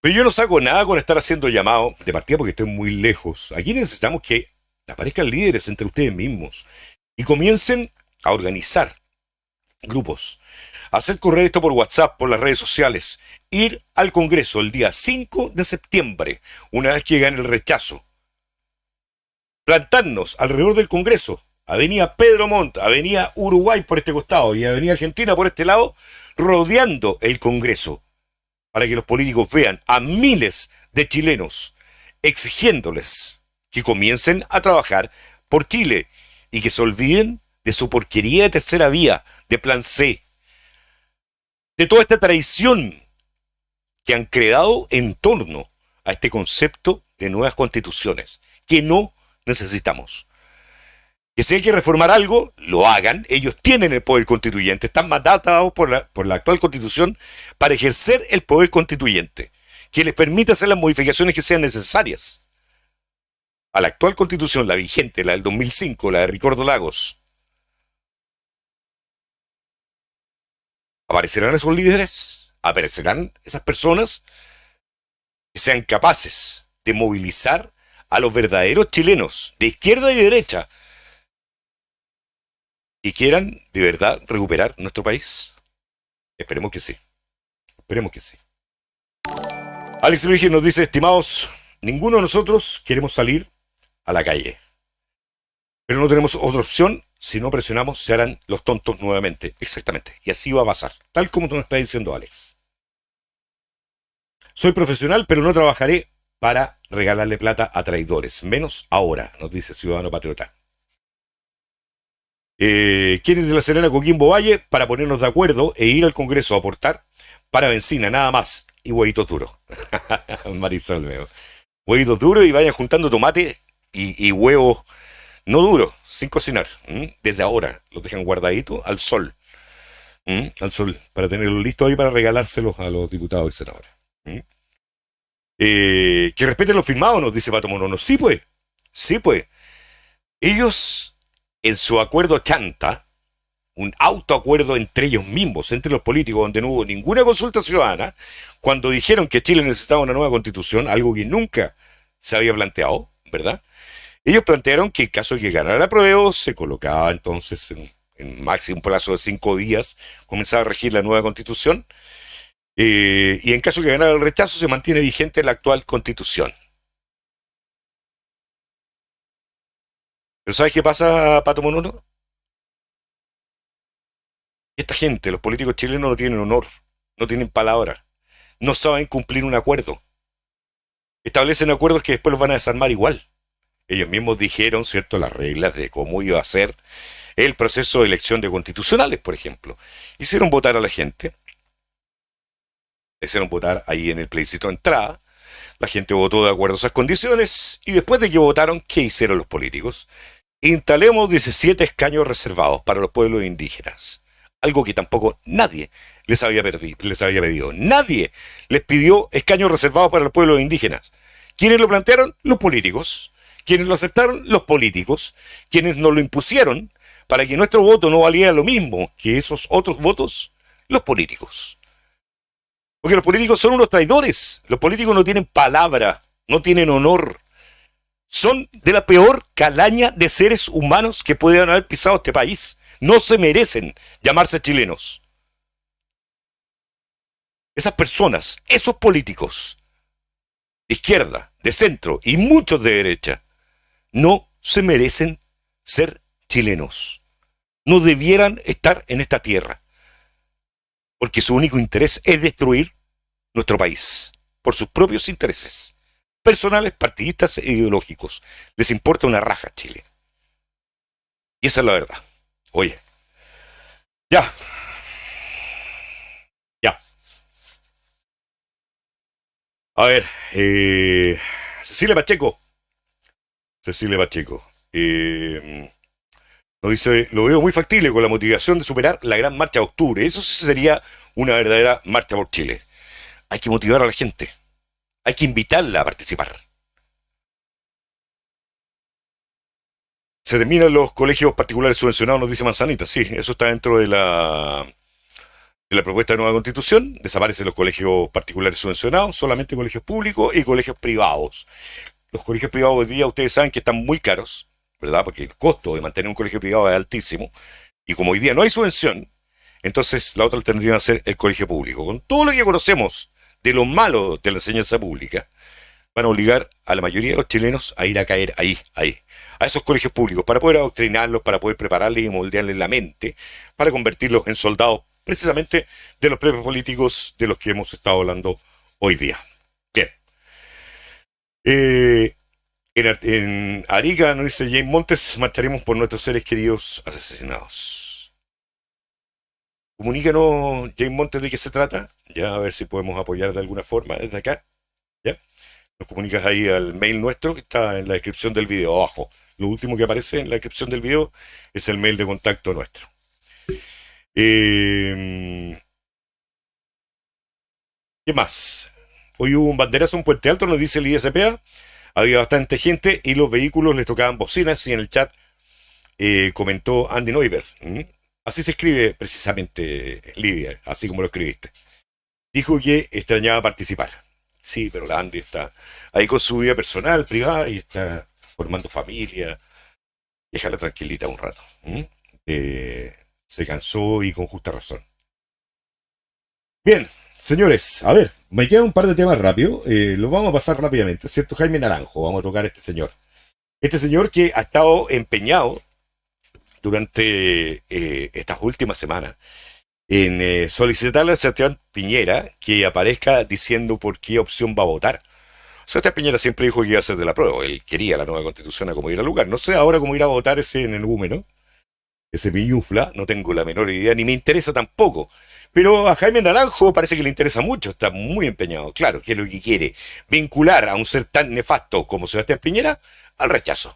Pero yo no saco nada con estar haciendo llamado de partida porque estoy muy lejos. Aquí necesitamos que aparezcan líderes entre ustedes mismos y comiencen a organizar grupos hacer correr esto por WhatsApp, por las redes sociales, ir al Congreso el día 5 de septiembre, una vez que gane el rechazo. Plantarnos alrededor del Congreso, Avenida Pedro Montt, Avenida Uruguay por este costado y Avenida Argentina por este lado, rodeando el Congreso, para que los políticos vean a miles de chilenos exigiéndoles que comiencen a trabajar por Chile y que se olviden de su porquería de tercera vía, de plan C, de toda esta tradición que han creado en torno a este concepto de nuevas constituciones, que no necesitamos. Que si hay que reformar algo, lo hagan. Ellos tienen el poder constituyente, están mandatados por la, por la actual constitución para ejercer el poder constituyente, que les permita hacer las modificaciones que sean necesarias. A la actual constitución, la vigente, la del 2005, la de Ricardo Lagos, ¿Aparecerán esos líderes? ¿Aparecerán esas personas que sean capaces de movilizar a los verdaderos chilenos, de izquierda y de derecha, y quieran de verdad recuperar nuestro país? Esperemos que sí. Esperemos que sí. Alex Luigi nos dice, estimados, ninguno de nosotros queremos salir a la calle. Pero no tenemos otra opción si no presionamos, se harán los tontos nuevamente. Exactamente. Y así va a pasar. Tal como tú nos estás diciendo, Alex. Soy profesional, pero no trabajaré para regalarle plata a traidores. Menos ahora, nos dice Ciudadano Patriota. Eh, ¿Quiénes de la Serena Coquimbo Valle? Para ponernos de acuerdo e ir al Congreso a aportar para benzina, nada más. Y huevitos duros. Marisol. Huevitos duros y vayan juntando tomate y, huevos no duros, sin cocinar. Desde ahora los dejan guardaditos al sol. Al sol, para tenerlos listos ahí para regalárselos a los diputados y senadores. Eh, que respeten los firmados, nos dice Pato Monono. Sí, pues. Sí, pues. Ellos, en su acuerdo chanta, un autoacuerdo entre ellos mismos, entre los políticos, donde no hubo ninguna consulta ciudadana, cuando dijeron que Chile necesitaba una nueva constitución, algo que nunca se había planteado, ¿verdad? Ellos plantearon que en caso de que ganara la prueba, se colocaba entonces en, en máximo plazo de cinco días, comenzaba a regir la nueva constitución, eh, y en caso de que ganara el rechazo, se mantiene vigente la actual constitución. Pero ¿sabes qué pasa, Pato Monono? Esta gente, los políticos chilenos no tienen honor, no tienen palabra, no saben cumplir un acuerdo. Establecen acuerdos que después los van a desarmar igual. Ellos mismos dijeron, ¿cierto?, las reglas de cómo iba a ser el proceso de elección de constitucionales, por ejemplo. Hicieron votar a la gente, hicieron votar ahí en el plebiscito de entrada, la gente votó de acuerdo a esas condiciones, y después de que votaron, ¿qué hicieron los políticos? Instalemos 17 escaños reservados para los pueblos indígenas. Algo que tampoco nadie les había, les había pedido. Nadie les pidió escaños reservados para los pueblos indígenas. ¿Quiénes lo plantearon? Los políticos. ¿Quiénes lo aceptaron? Los políticos. ¿Quiénes nos lo impusieron para que nuestro voto no valiera lo mismo que esos otros votos? Los políticos. Porque los políticos son unos traidores. Los políticos no tienen palabra, no tienen honor. Son de la peor calaña de seres humanos que puedan haber pisado este país. No se merecen llamarse chilenos. Esas personas, esos políticos, de izquierda, de centro y muchos de derecha, no se merecen ser chilenos. No debieran estar en esta tierra porque su único interés es destruir nuestro país por sus propios intereses personales, partidistas e ideológicos. Les importa una raja Chile. Y esa es la verdad. Oye, ya. Ya. A ver, eh, Cecilia Pacheco. Cecilia Pacheco. Nos dice, lo veo muy factible con la motivación de superar la gran marcha de octubre. Eso sería una verdadera marcha por Chile. Hay que motivar a la gente. Hay que invitarla a participar. Se terminan los colegios particulares subvencionados, nos dice Manzanita. Sí, eso está dentro de la, de la propuesta de nueva constitución. Desaparecen los colegios particulares subvencionados, solamente colegios públicos y colegios privados. Los colegios privados hoy día ustedes saben que están muy caros ¿verdad? Porque el costo de mantener un colegio privado es altísimo. Y como hoy día no hay subvención, entonces la otra alternativa va a ser el colegio público. Con todo lo que conocemos de lo malo de la enseñanza pública, van a obligar a la mayoría de los chilenos a ir a caer ahí, ahí, a esos colegios públicos, para poder adoctrinarlos, para poder prepararles y moldearles la mente, para convertirlos en soldados precisamente de los propios políticos de los que hemos estado hablando hoy día. Eh, en, Arica, nos dice James Montes, marcharemos por nuestros seres queridos asesinados. Comunícanos, James Montes, de qué se trata. Ya, a ver si podemos apoyar de alguna forma desde acá. ¿Ya? Nos comunicas ahí al mail nuestro que está en la descripción del video abajo. Lo último que aparece en la descripción del video es el mail de contacto nuestro. Eh, ¿Qué más? Hoy hubo un banderazo en Puente Alto, nos dice el ISPA había bastante gente y los vehículos les tocaban bocinas y en el chat eh, comentó Andy Neuber. Así se escribe precisamente Lidia, así como lo escribiste. Dijo que extrañaba participar. Sí, pero la Andy está ahí con su vida personal, privada, y está formando familia. Déjala tranquilita un rato. Eh, se cansó y con justa razón. Bien, Señores, a ver, me queda un par de temas rápido. Eh, los vamos a pasar rápidamente, ¿cierto? Jaime Naranjo, vamos a tocar a este señor. Este señor que ha estado empeñado durante eh, estas últimas semanas en eh, solicitarle a Sebastián Piñera que aparezca diciendo por qué opción va a votar. Sebastián Piñera siempre dijo que iba a ser de la prueba. Él quería la nueva constitución a como ir al lugar. No sé ahora cómo ir a votar ese en el energúmeno. ese piñufla, no tengo la menor idea, ni me interesa tampoco. Pero a Jaime Naranjo parece que le interesa mucho, está muy empeñado, claro, que es lo que quiere, vincular a un ser tan nefasto como Sebastián Piñera al rechazo.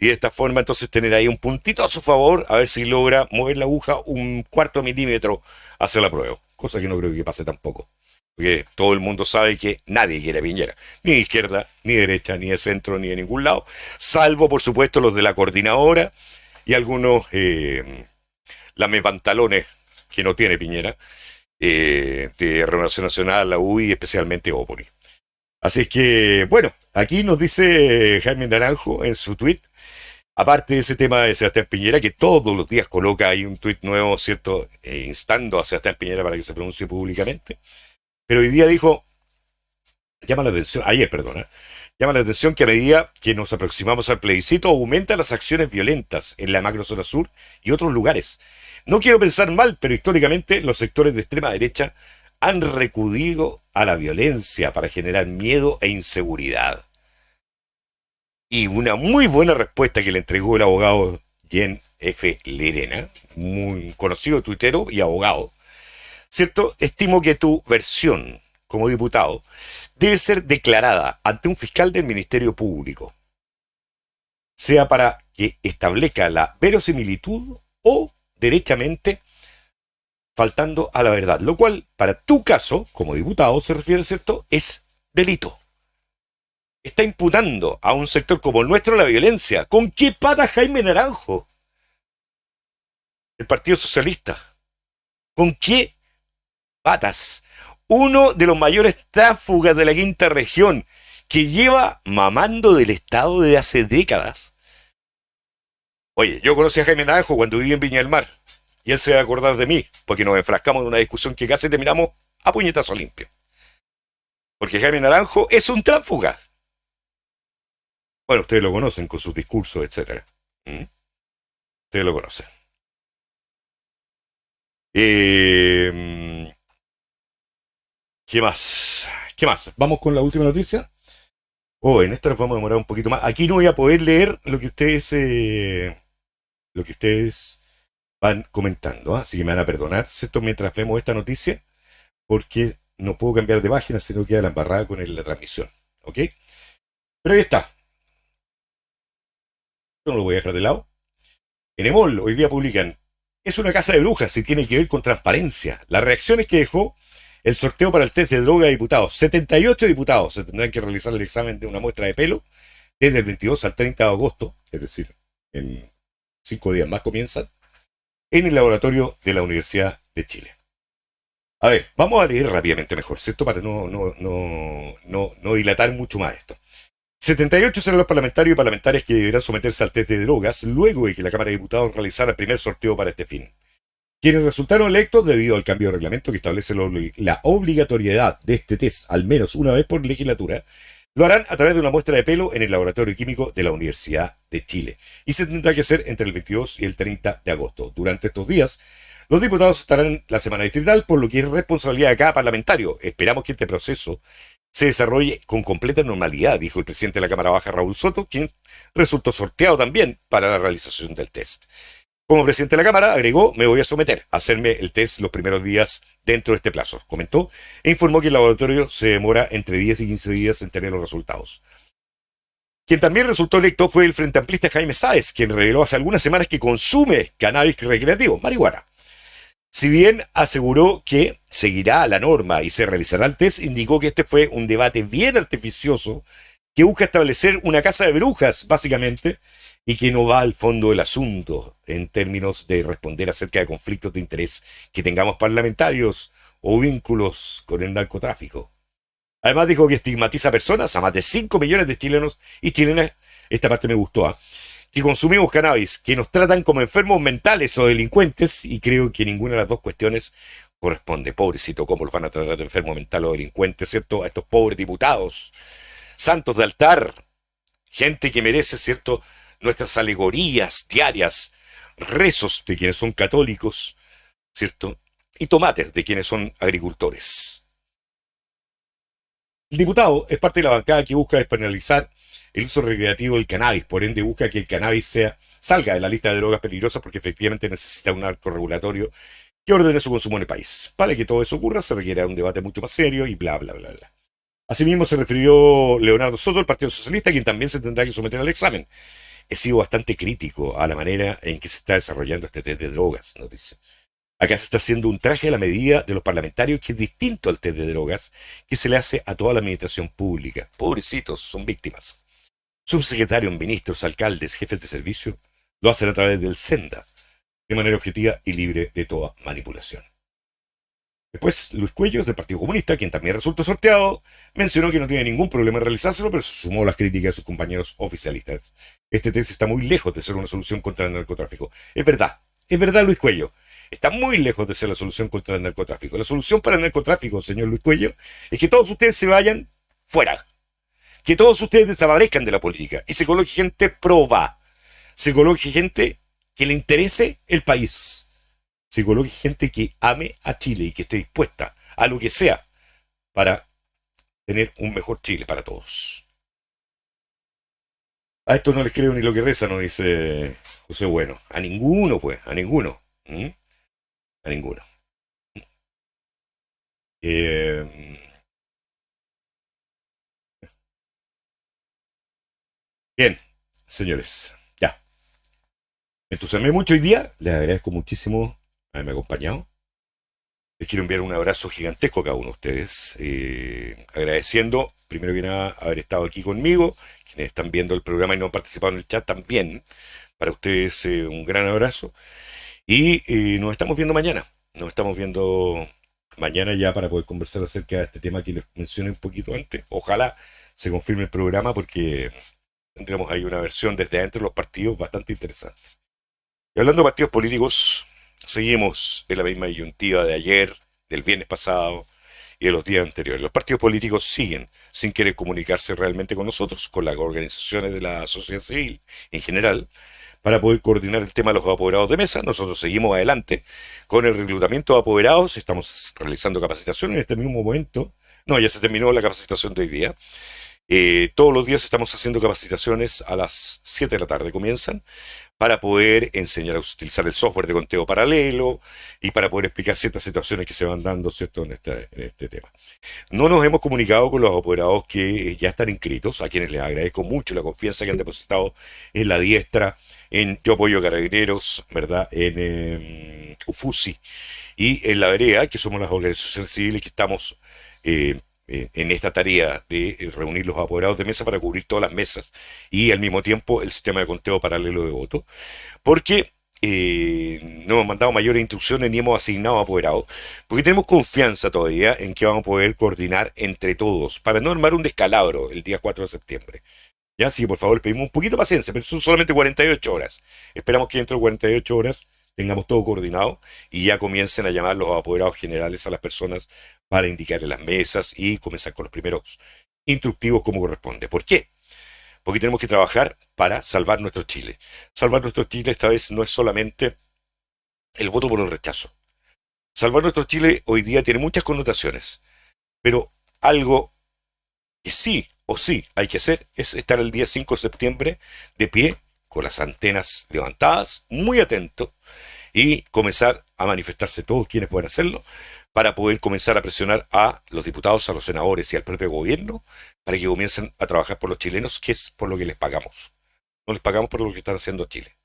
Y de esta forma entonces tener ahí un puntito a su favor, a ver si logra mover la aguja un cuarto milímetro hacia la prueba, cosa que no creo que pase tampoco. Porque todo el mundo sabe que nadie quiere a Piñera, ni de izquierda, ni de derecha, ni de centro, ni de ningún lado, salvo por supuesto los de la coordinadora y algunos eh, pantalones que no tiene Piñera, eh, de Renovación Nacional, la UI, especialmente Opori. Así que, bueno, aquí nos dice Jaime Naranjo en su tweet, aparte de ese tema de Sebastián Piñera, que todos los días coloca ahí un tweet nuevo, ¿cierto? Eh, instando a Sebastián Piñera para que se pronuncie públicamente. Pero hoy día dijo, llama la atención, ayer, perdona, llama la atención que a medida que nos aproximamos al plebiscito aumentan las acciones violentas en la macrozona sur y otros lugares. No quiero pensar mal, pero históricamente los sectores de extrema derecha han recudido a la violencia para generar miedo e inseguridad. Y una muy buena respuesta que le entregó el abogado Jen F. Lerena, muy conocido tuitero y abogado, ¿cierto? Estimo que tu versión como diputado debe ser declarada ante un fiscal del Ministerio Público, sea para que establezca la verosimilitud o derechamente faltando a la verdad, lo cual para tu caso, como diputado, se refiere, ¿cierto?, es delito. Está imputando a un sector como el nuestro la violencia. ¿Con qué pata Jaime Naranjo? El Partido Socialista. ¿Con qué patas? Uno de los mayores tráfugas de la quinta región, que lleva mamando del Estado desde hace décadas Oye, yo conocí a Jaime Naranjo cuando viví en Viña del Mar. Y él se va a acordar de mí, porque nos enfrascamos en una discusión que casi terminamos a puñetazo limpio. Porque Jaime Naranjo es un tránsfuga. Bueno, ustedes lo conocen con sus discursos, etc. ¿Mm? Ustedes lo conocen. Eh, ¿Qué más? ¿Qué más? Vamos con la última noticia. Oh, en esta nos vamos a demorar un poquito más. Aquí no voy a poder leer lo que ustedes eh, lo que ustedes van comentando. ¿ah? Así que me van a perdonar, ¿cierto? Mientras vemos esta noticia, porque no puedo cambiar de página, sino queda la embarrada con la transmisión. ¿Ok? Pero ahí está. Esto no lo voy a dejar de lado. En Emol, hoy día publican, es una casa de brujas y tiene que ver con transparencia. Las reacciones que dejó el sorteo para el test de droga de diputados. 78 diputados se tendrán que realizar el examen de una muestra de pelo desde el 22 al 30 de agosto, es decir, en cinco días más comienzan, en el laboratorio de la Universidad de Chile. A ver, vamos a leer rápidamente mejor, ¿cierto? Para no, dilatar mucho más esto. 78 serán los parlamentarios y parlamentarias que deberán someterse al test de drogas luego de que la Cámara de Diputados realizara el primer sorteo para este fin. Quienes resultaron electos debido al cambio de reglamento que establece la obligatoriedad de este test al menos una vez por legislatura, lo harán a través de una muestra de pelo en el laboratorio químico de la Universidad de Chile. Y se tendrá que hacer entre el 22 y el 30 de agosto. Durante estos días, los diputados estarán en la semana distrital, por lo que es responsabilidad de cada parlamentario. Esperamos que este proceso se desarrolle con completa normalidad, dijo el presidente de la Cámara Baja, Raúl Soto, quien resultó sorteado también para la realización del test. Como presidente de la Cámara, agregó, me voy a someter a hacerme el test los primeros días dentro de este plazo, comentó, e informó que el laboratorio se demora entre 10 y 15 días en tener los resultados. Quien también resultó electo fue el frente amplista Jaime Sáez, quien reveló hace algunas semanas que consume cannabis recreativo, marihuana. Si bien aseguró que seguirá la norma y se realizará el test, indicó que este fue un debate bien artificioso que busca establecer una casa de brujas, básicamente, y que no va al fondo del asunto en términos de responder acerca de conflictos de interés que tengamos parlamentarios o vínculos con el narcotráfico. Además dijo que estigmatiza a personas, a más de 5 millones de chilenos y chilenas, esta parte me gustó, ¿ah? que consumimos cannabis, que nos tratan como enfermos mentales o delincuentes, y creo que ninguna de las dos cuestiones corresponde. Pobrecito, ¿cómo los van a tratar de enfermo mental o delincuente, cierto? A estos pobres diputados, santos de altar, gente que merece, cierto, nuestras alegorías diarias, rezos de quienes son católicos, ¿cierto? Y tomates de quienes son agricultores. El diputado es parte de la bancada que busca despenalizar el uso recreativo del cannabis, por ende busca que el cannabis sea, salga de la lista de drogas peligrosas porque efectivamente necesita un arco regulatorio que ordene su consumo en el país. Para que todo eso ocurra se requiere un debate mucho más serio y bla, bla, bla, bla. Asimismo se refirió Leonardo Soto, el Partido Socialista, quien también se tendrá que someter al examen. He sido bastante crítico a la manera en que se está desarrollando este test de drogas, nos dice. Acá se está haciendo un traje a la medida de los parlamentarios que es distinto al test de drogas que se le hace a toda la administración pública. Pobrecitos, son víctimas. Subsecretarios, ministros, alcaldes, jefes de servicio lo hacen a través del SENDA, de manera objetiva y libre de toda manipulación. Después, Luis Cuellos, del Partido Comunista, quien también resultó sorteado, mencionó que no tiene ningún problema en realizárselo, pero sumó las críticas de sus compañeros oficialistas. Este test está muy lejos de ser una solución contra el narcotráfico. Es verdad, es verdad, Luis Cuello está muy lejos de ser la solución contra el narcotráfico. La solución para el narcotráfico, señor Luis Cuello, es que todos ustedes se vayan fuera. Que todos ustedes desaparezcan de la política y se coloque gente proba. Se coloque gente que le interese el país. Se coloque gente que ame a Chile y que esté dispuesta a lo que sea para tener un mejor Chile para todos. A esto no les creo ni lo que reza, nos dice José Bueno. A ninguno, pues, a ninguno. A ninguno. Eh, bien, señores, ya. Me entusiasmé mucho hoy día. Les agradezco muchísimo haberme acompañado. Les quiero enviar un abrazo gigantesco a cada uno de ustedes. Eh, agradeciendo, primero que nada, haber estado aquí conmigo. Quienes están viendo el programa y no han participado en el chat también. Para ustedes, eh, un gran abrazo. Y eh, nos estamos viendo mañana. Nos estamos viendo mañana ya para poder conversar acerca de este tema que les mencioné un poquito antes. Ojalá se confirme el programa porque tendremos ahí una versión desde adentro de los partidos bastante interesante. Y hablando de partidos políticos, seguimos en la misma disyuntiva de ayer, del viernes pasado y de los días anteriores. Los partidos políticos siguen sin querer comunicarse realmente con nosotros, con las organizaciones de la sociedad civil en general, para poder coordinar el tema de los apoderados de mesa. Nosotros seguimos adelante con el reclutamiento de apoderados, estamos realizando capacitación en este mismo momento. No, ya se terminó la capacitación de hoy día. Eh, todos los días estamos haciendo capacitaciones a las 7 de la tarde, comienzan, para poder enseñar a utilizar el software de conteo paralelo y para poder explicar ciertas situaciones que se van dando ¿cierto? En, este, tema. No nos hemos comunicado con los apoderados que ya están inscritos, a quienes les agradezco mucho la confianza que han depositado en la diestra en Yo Apoyo Carabineros, ¿verdad? En em, UFUSI y en la Vereda, que somos las organizaciones civiles que estamos eh, en esta tarea de eh, reunir los apoderados de mesa para cubrir todas las mesas y al mismo tiempo el sistema de conteo paralelo de voto, porque eh, no hemos mandado mayores instrucciones ni hemos asignado apoderados, porque tenemos confianza todavía en que vamos a poder coordinar entre todos para no armar un descalabro el día 4 de septiembre. Ya, sí, por favor, pedimos un poquito de paciencia, pero son solamente 48 horas. Esperamos que dentro de 48 horas tengamos todo coordinado y ya comiencen a llamar los apoderados generales a las personas para indicarle las mesas y comenzar con los primeros instructivos como corresponde. ¿Por qué? Porque tenemos que trabajar para salvar nuestro Chile. Salvar nuestro Chile esta vez no es solamente el voto por el rechazo. Salvar nuestro Chile hoy día tiene muchas connotaciones, pero algo que sí o sí hay que hacer es estar el día 5 de septiembre de pie, con las antenas levantadas, muy atento, y comenzar a manifestarse todos quienes puedan hacerlo, para poder comenzar a presionar a los diputados, a los senadores y al propio gobierno, para que comiencen a trabajar por los chilenos, que es por lo que les pagamos. No les pagamos por lo que están haciendo a Chile.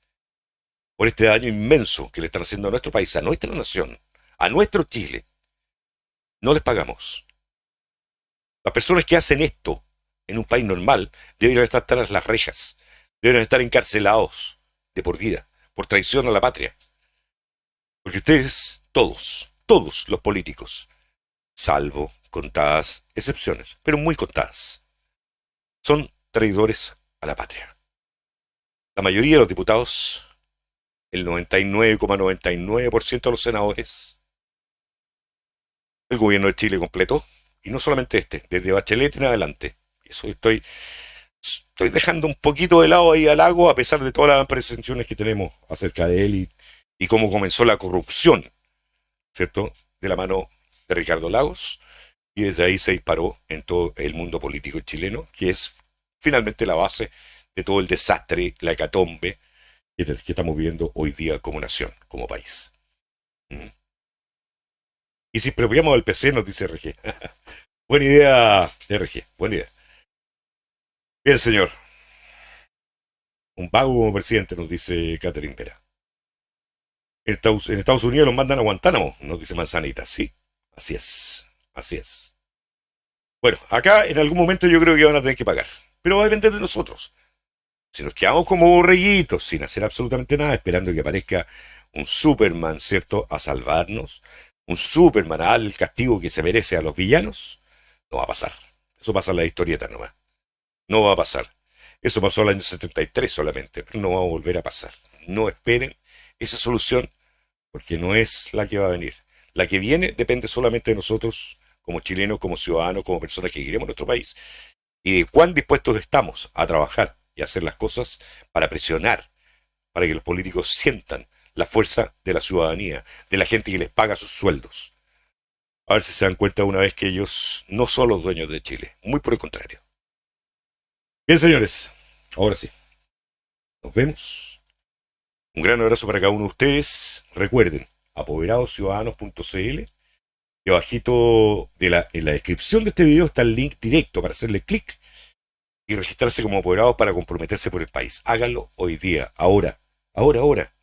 Por este daño inmenso que le están haciendo a nuestro país, a nuestra nación, a nuestro Chile. No les pagamos. Las personas que hacen esto en un país normal deberían estar tras las rejas, deberían estar encarcelados de por vida, por traición a la patria. Porque ustedes, todos, todos los políticos, salvo contadas excepciones, pero muy contadas, son traidores a la patria. La mayoría de los diputados, el 99,99% de los senadores, el gobierno de Chile completo, y no solamente este, desde Bachelet en adelante. Eso estoy, estoy dejando un poquito de lado ahí al lago, a pesar de todas las presenciones que tenemos acerca de él y cómo comenzó la corrupción, ¿cierto? De la mano de Ricardo Lagos, y desde ahí se disparó en todo el mundo político chileno, que es finalmente la base de todo el desastre, la hecatombe que, estamos viviendo hoy día como nación, como país. ¿Mm? Y si expropiamos al PC, nos dice RG. buena idea, RG, buena idea. Bien, señor. Un vago como presidente, nos dice Catherine Vera. En Estados, Unidos los mandan a Guantánamo, nos dice Manzanita. Sí, así es, así es. Bueno, acá en algún momento yo creo que van a tener que pagar, pero va a depender de nosotros. Si nos quedamos como borreguitos, sin hacer absolutamente nada, esperando que aparezca un Superman, ¿cierto?, a salvarnos, un Superman a el castigo que se merece a los villanos, no va a pasar. Eso pasa en la historieta nomás. No va a pasar. Eso pasó el año 73 solamente, pero no va a volver a pasar. No esperen esa solución porque no es la que va a venir. La que viene depende solamente de nosotros como chilenos, como ciudadanos, como personas que queremos nuestro país y de cuán dispuestos estamos a trabajar y hacer las cosas para presionar, para que los políticos sientan la fuerza de la ciudadanía, de la gente que les paga sus sueldos. A ver si se dan cuenta una vez que ellos no son los dueños de Chile, muy por el contrario. Bien, señores, ahora sí. Nos vemos. Un gran abrazo para cada uno de ustedes. Recuerden, apoderadosciudadanos.cl. Y abajito de la, en la descripción de este video está el link directo para hacerle clic y registrarse como apoderados para comprometerse por el país. Háganlo hoy día, ahora, ahora, ahora,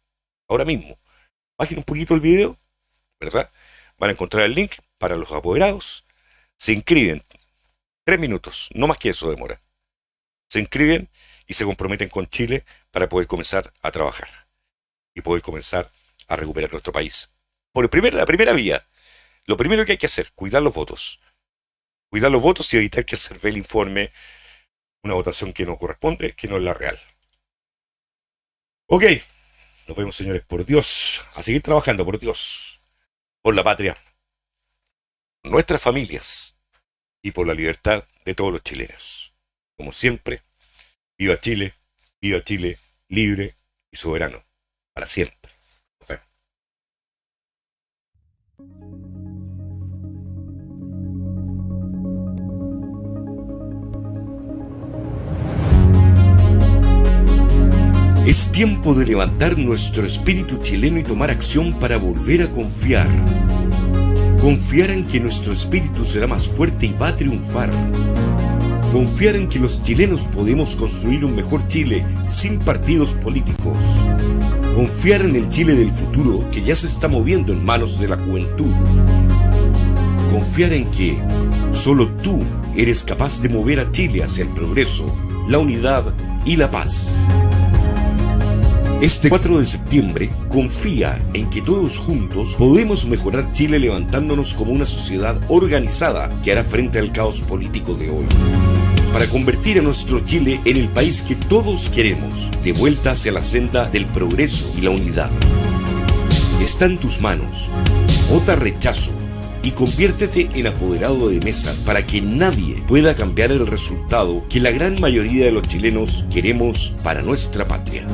ahora mismo. Bajen un poquito el video, ¿verdad? Van a encontrar el link para los apoderados. Se inscriben. Tres minutos, no más que eso demora se inscriben y se comprometen con Chile para poder comenzar a trabajar y poder comenzar a recuperar nuestro país. Por el la primera vía, lo primero que hay que hacer, cuidar los votos. Cuidar los votos y evitar que se el informe una votación que no corresponde, que no es la real. Ok, nos vemos señores, por Dios, a seguir trabajando, por Dios, por la patria, nuestras familias y por la libertad de todos los chilenos como siempre, viva Chile, viva Chile libre y soberano, para siempre. Es tiempo de levantar nuestro espíritu chileno y tomar acción para volver a confiar. Confiar en que nuestro espíritu será más fuerte y va a triunfar Confiar en que los chilenos podemos construir un mejor Chile sin partidos políticos. Confiar en el Chile del futuro que ya se está moviendo en manos de la juventud. Confiar en que solo tú eres capaz de mover a Chile hacia el progreso, la unidad y la paz. Este 4 de septiembre confía en que todos juntos podemos mejorar Chile levantándonos como una sociedad organizada que hará frente al caos político de hoy. Para convertir a nuestro Chile en el país que todos queremos, de vuelta hacia la senda del progreso y la unidad. Está en tus manos. Vota rechazo y conviértete en apoderado de mesa para que nadie pueda cambiar el resultado que la gran mayoría de los chilenos queremos para nuestra patria.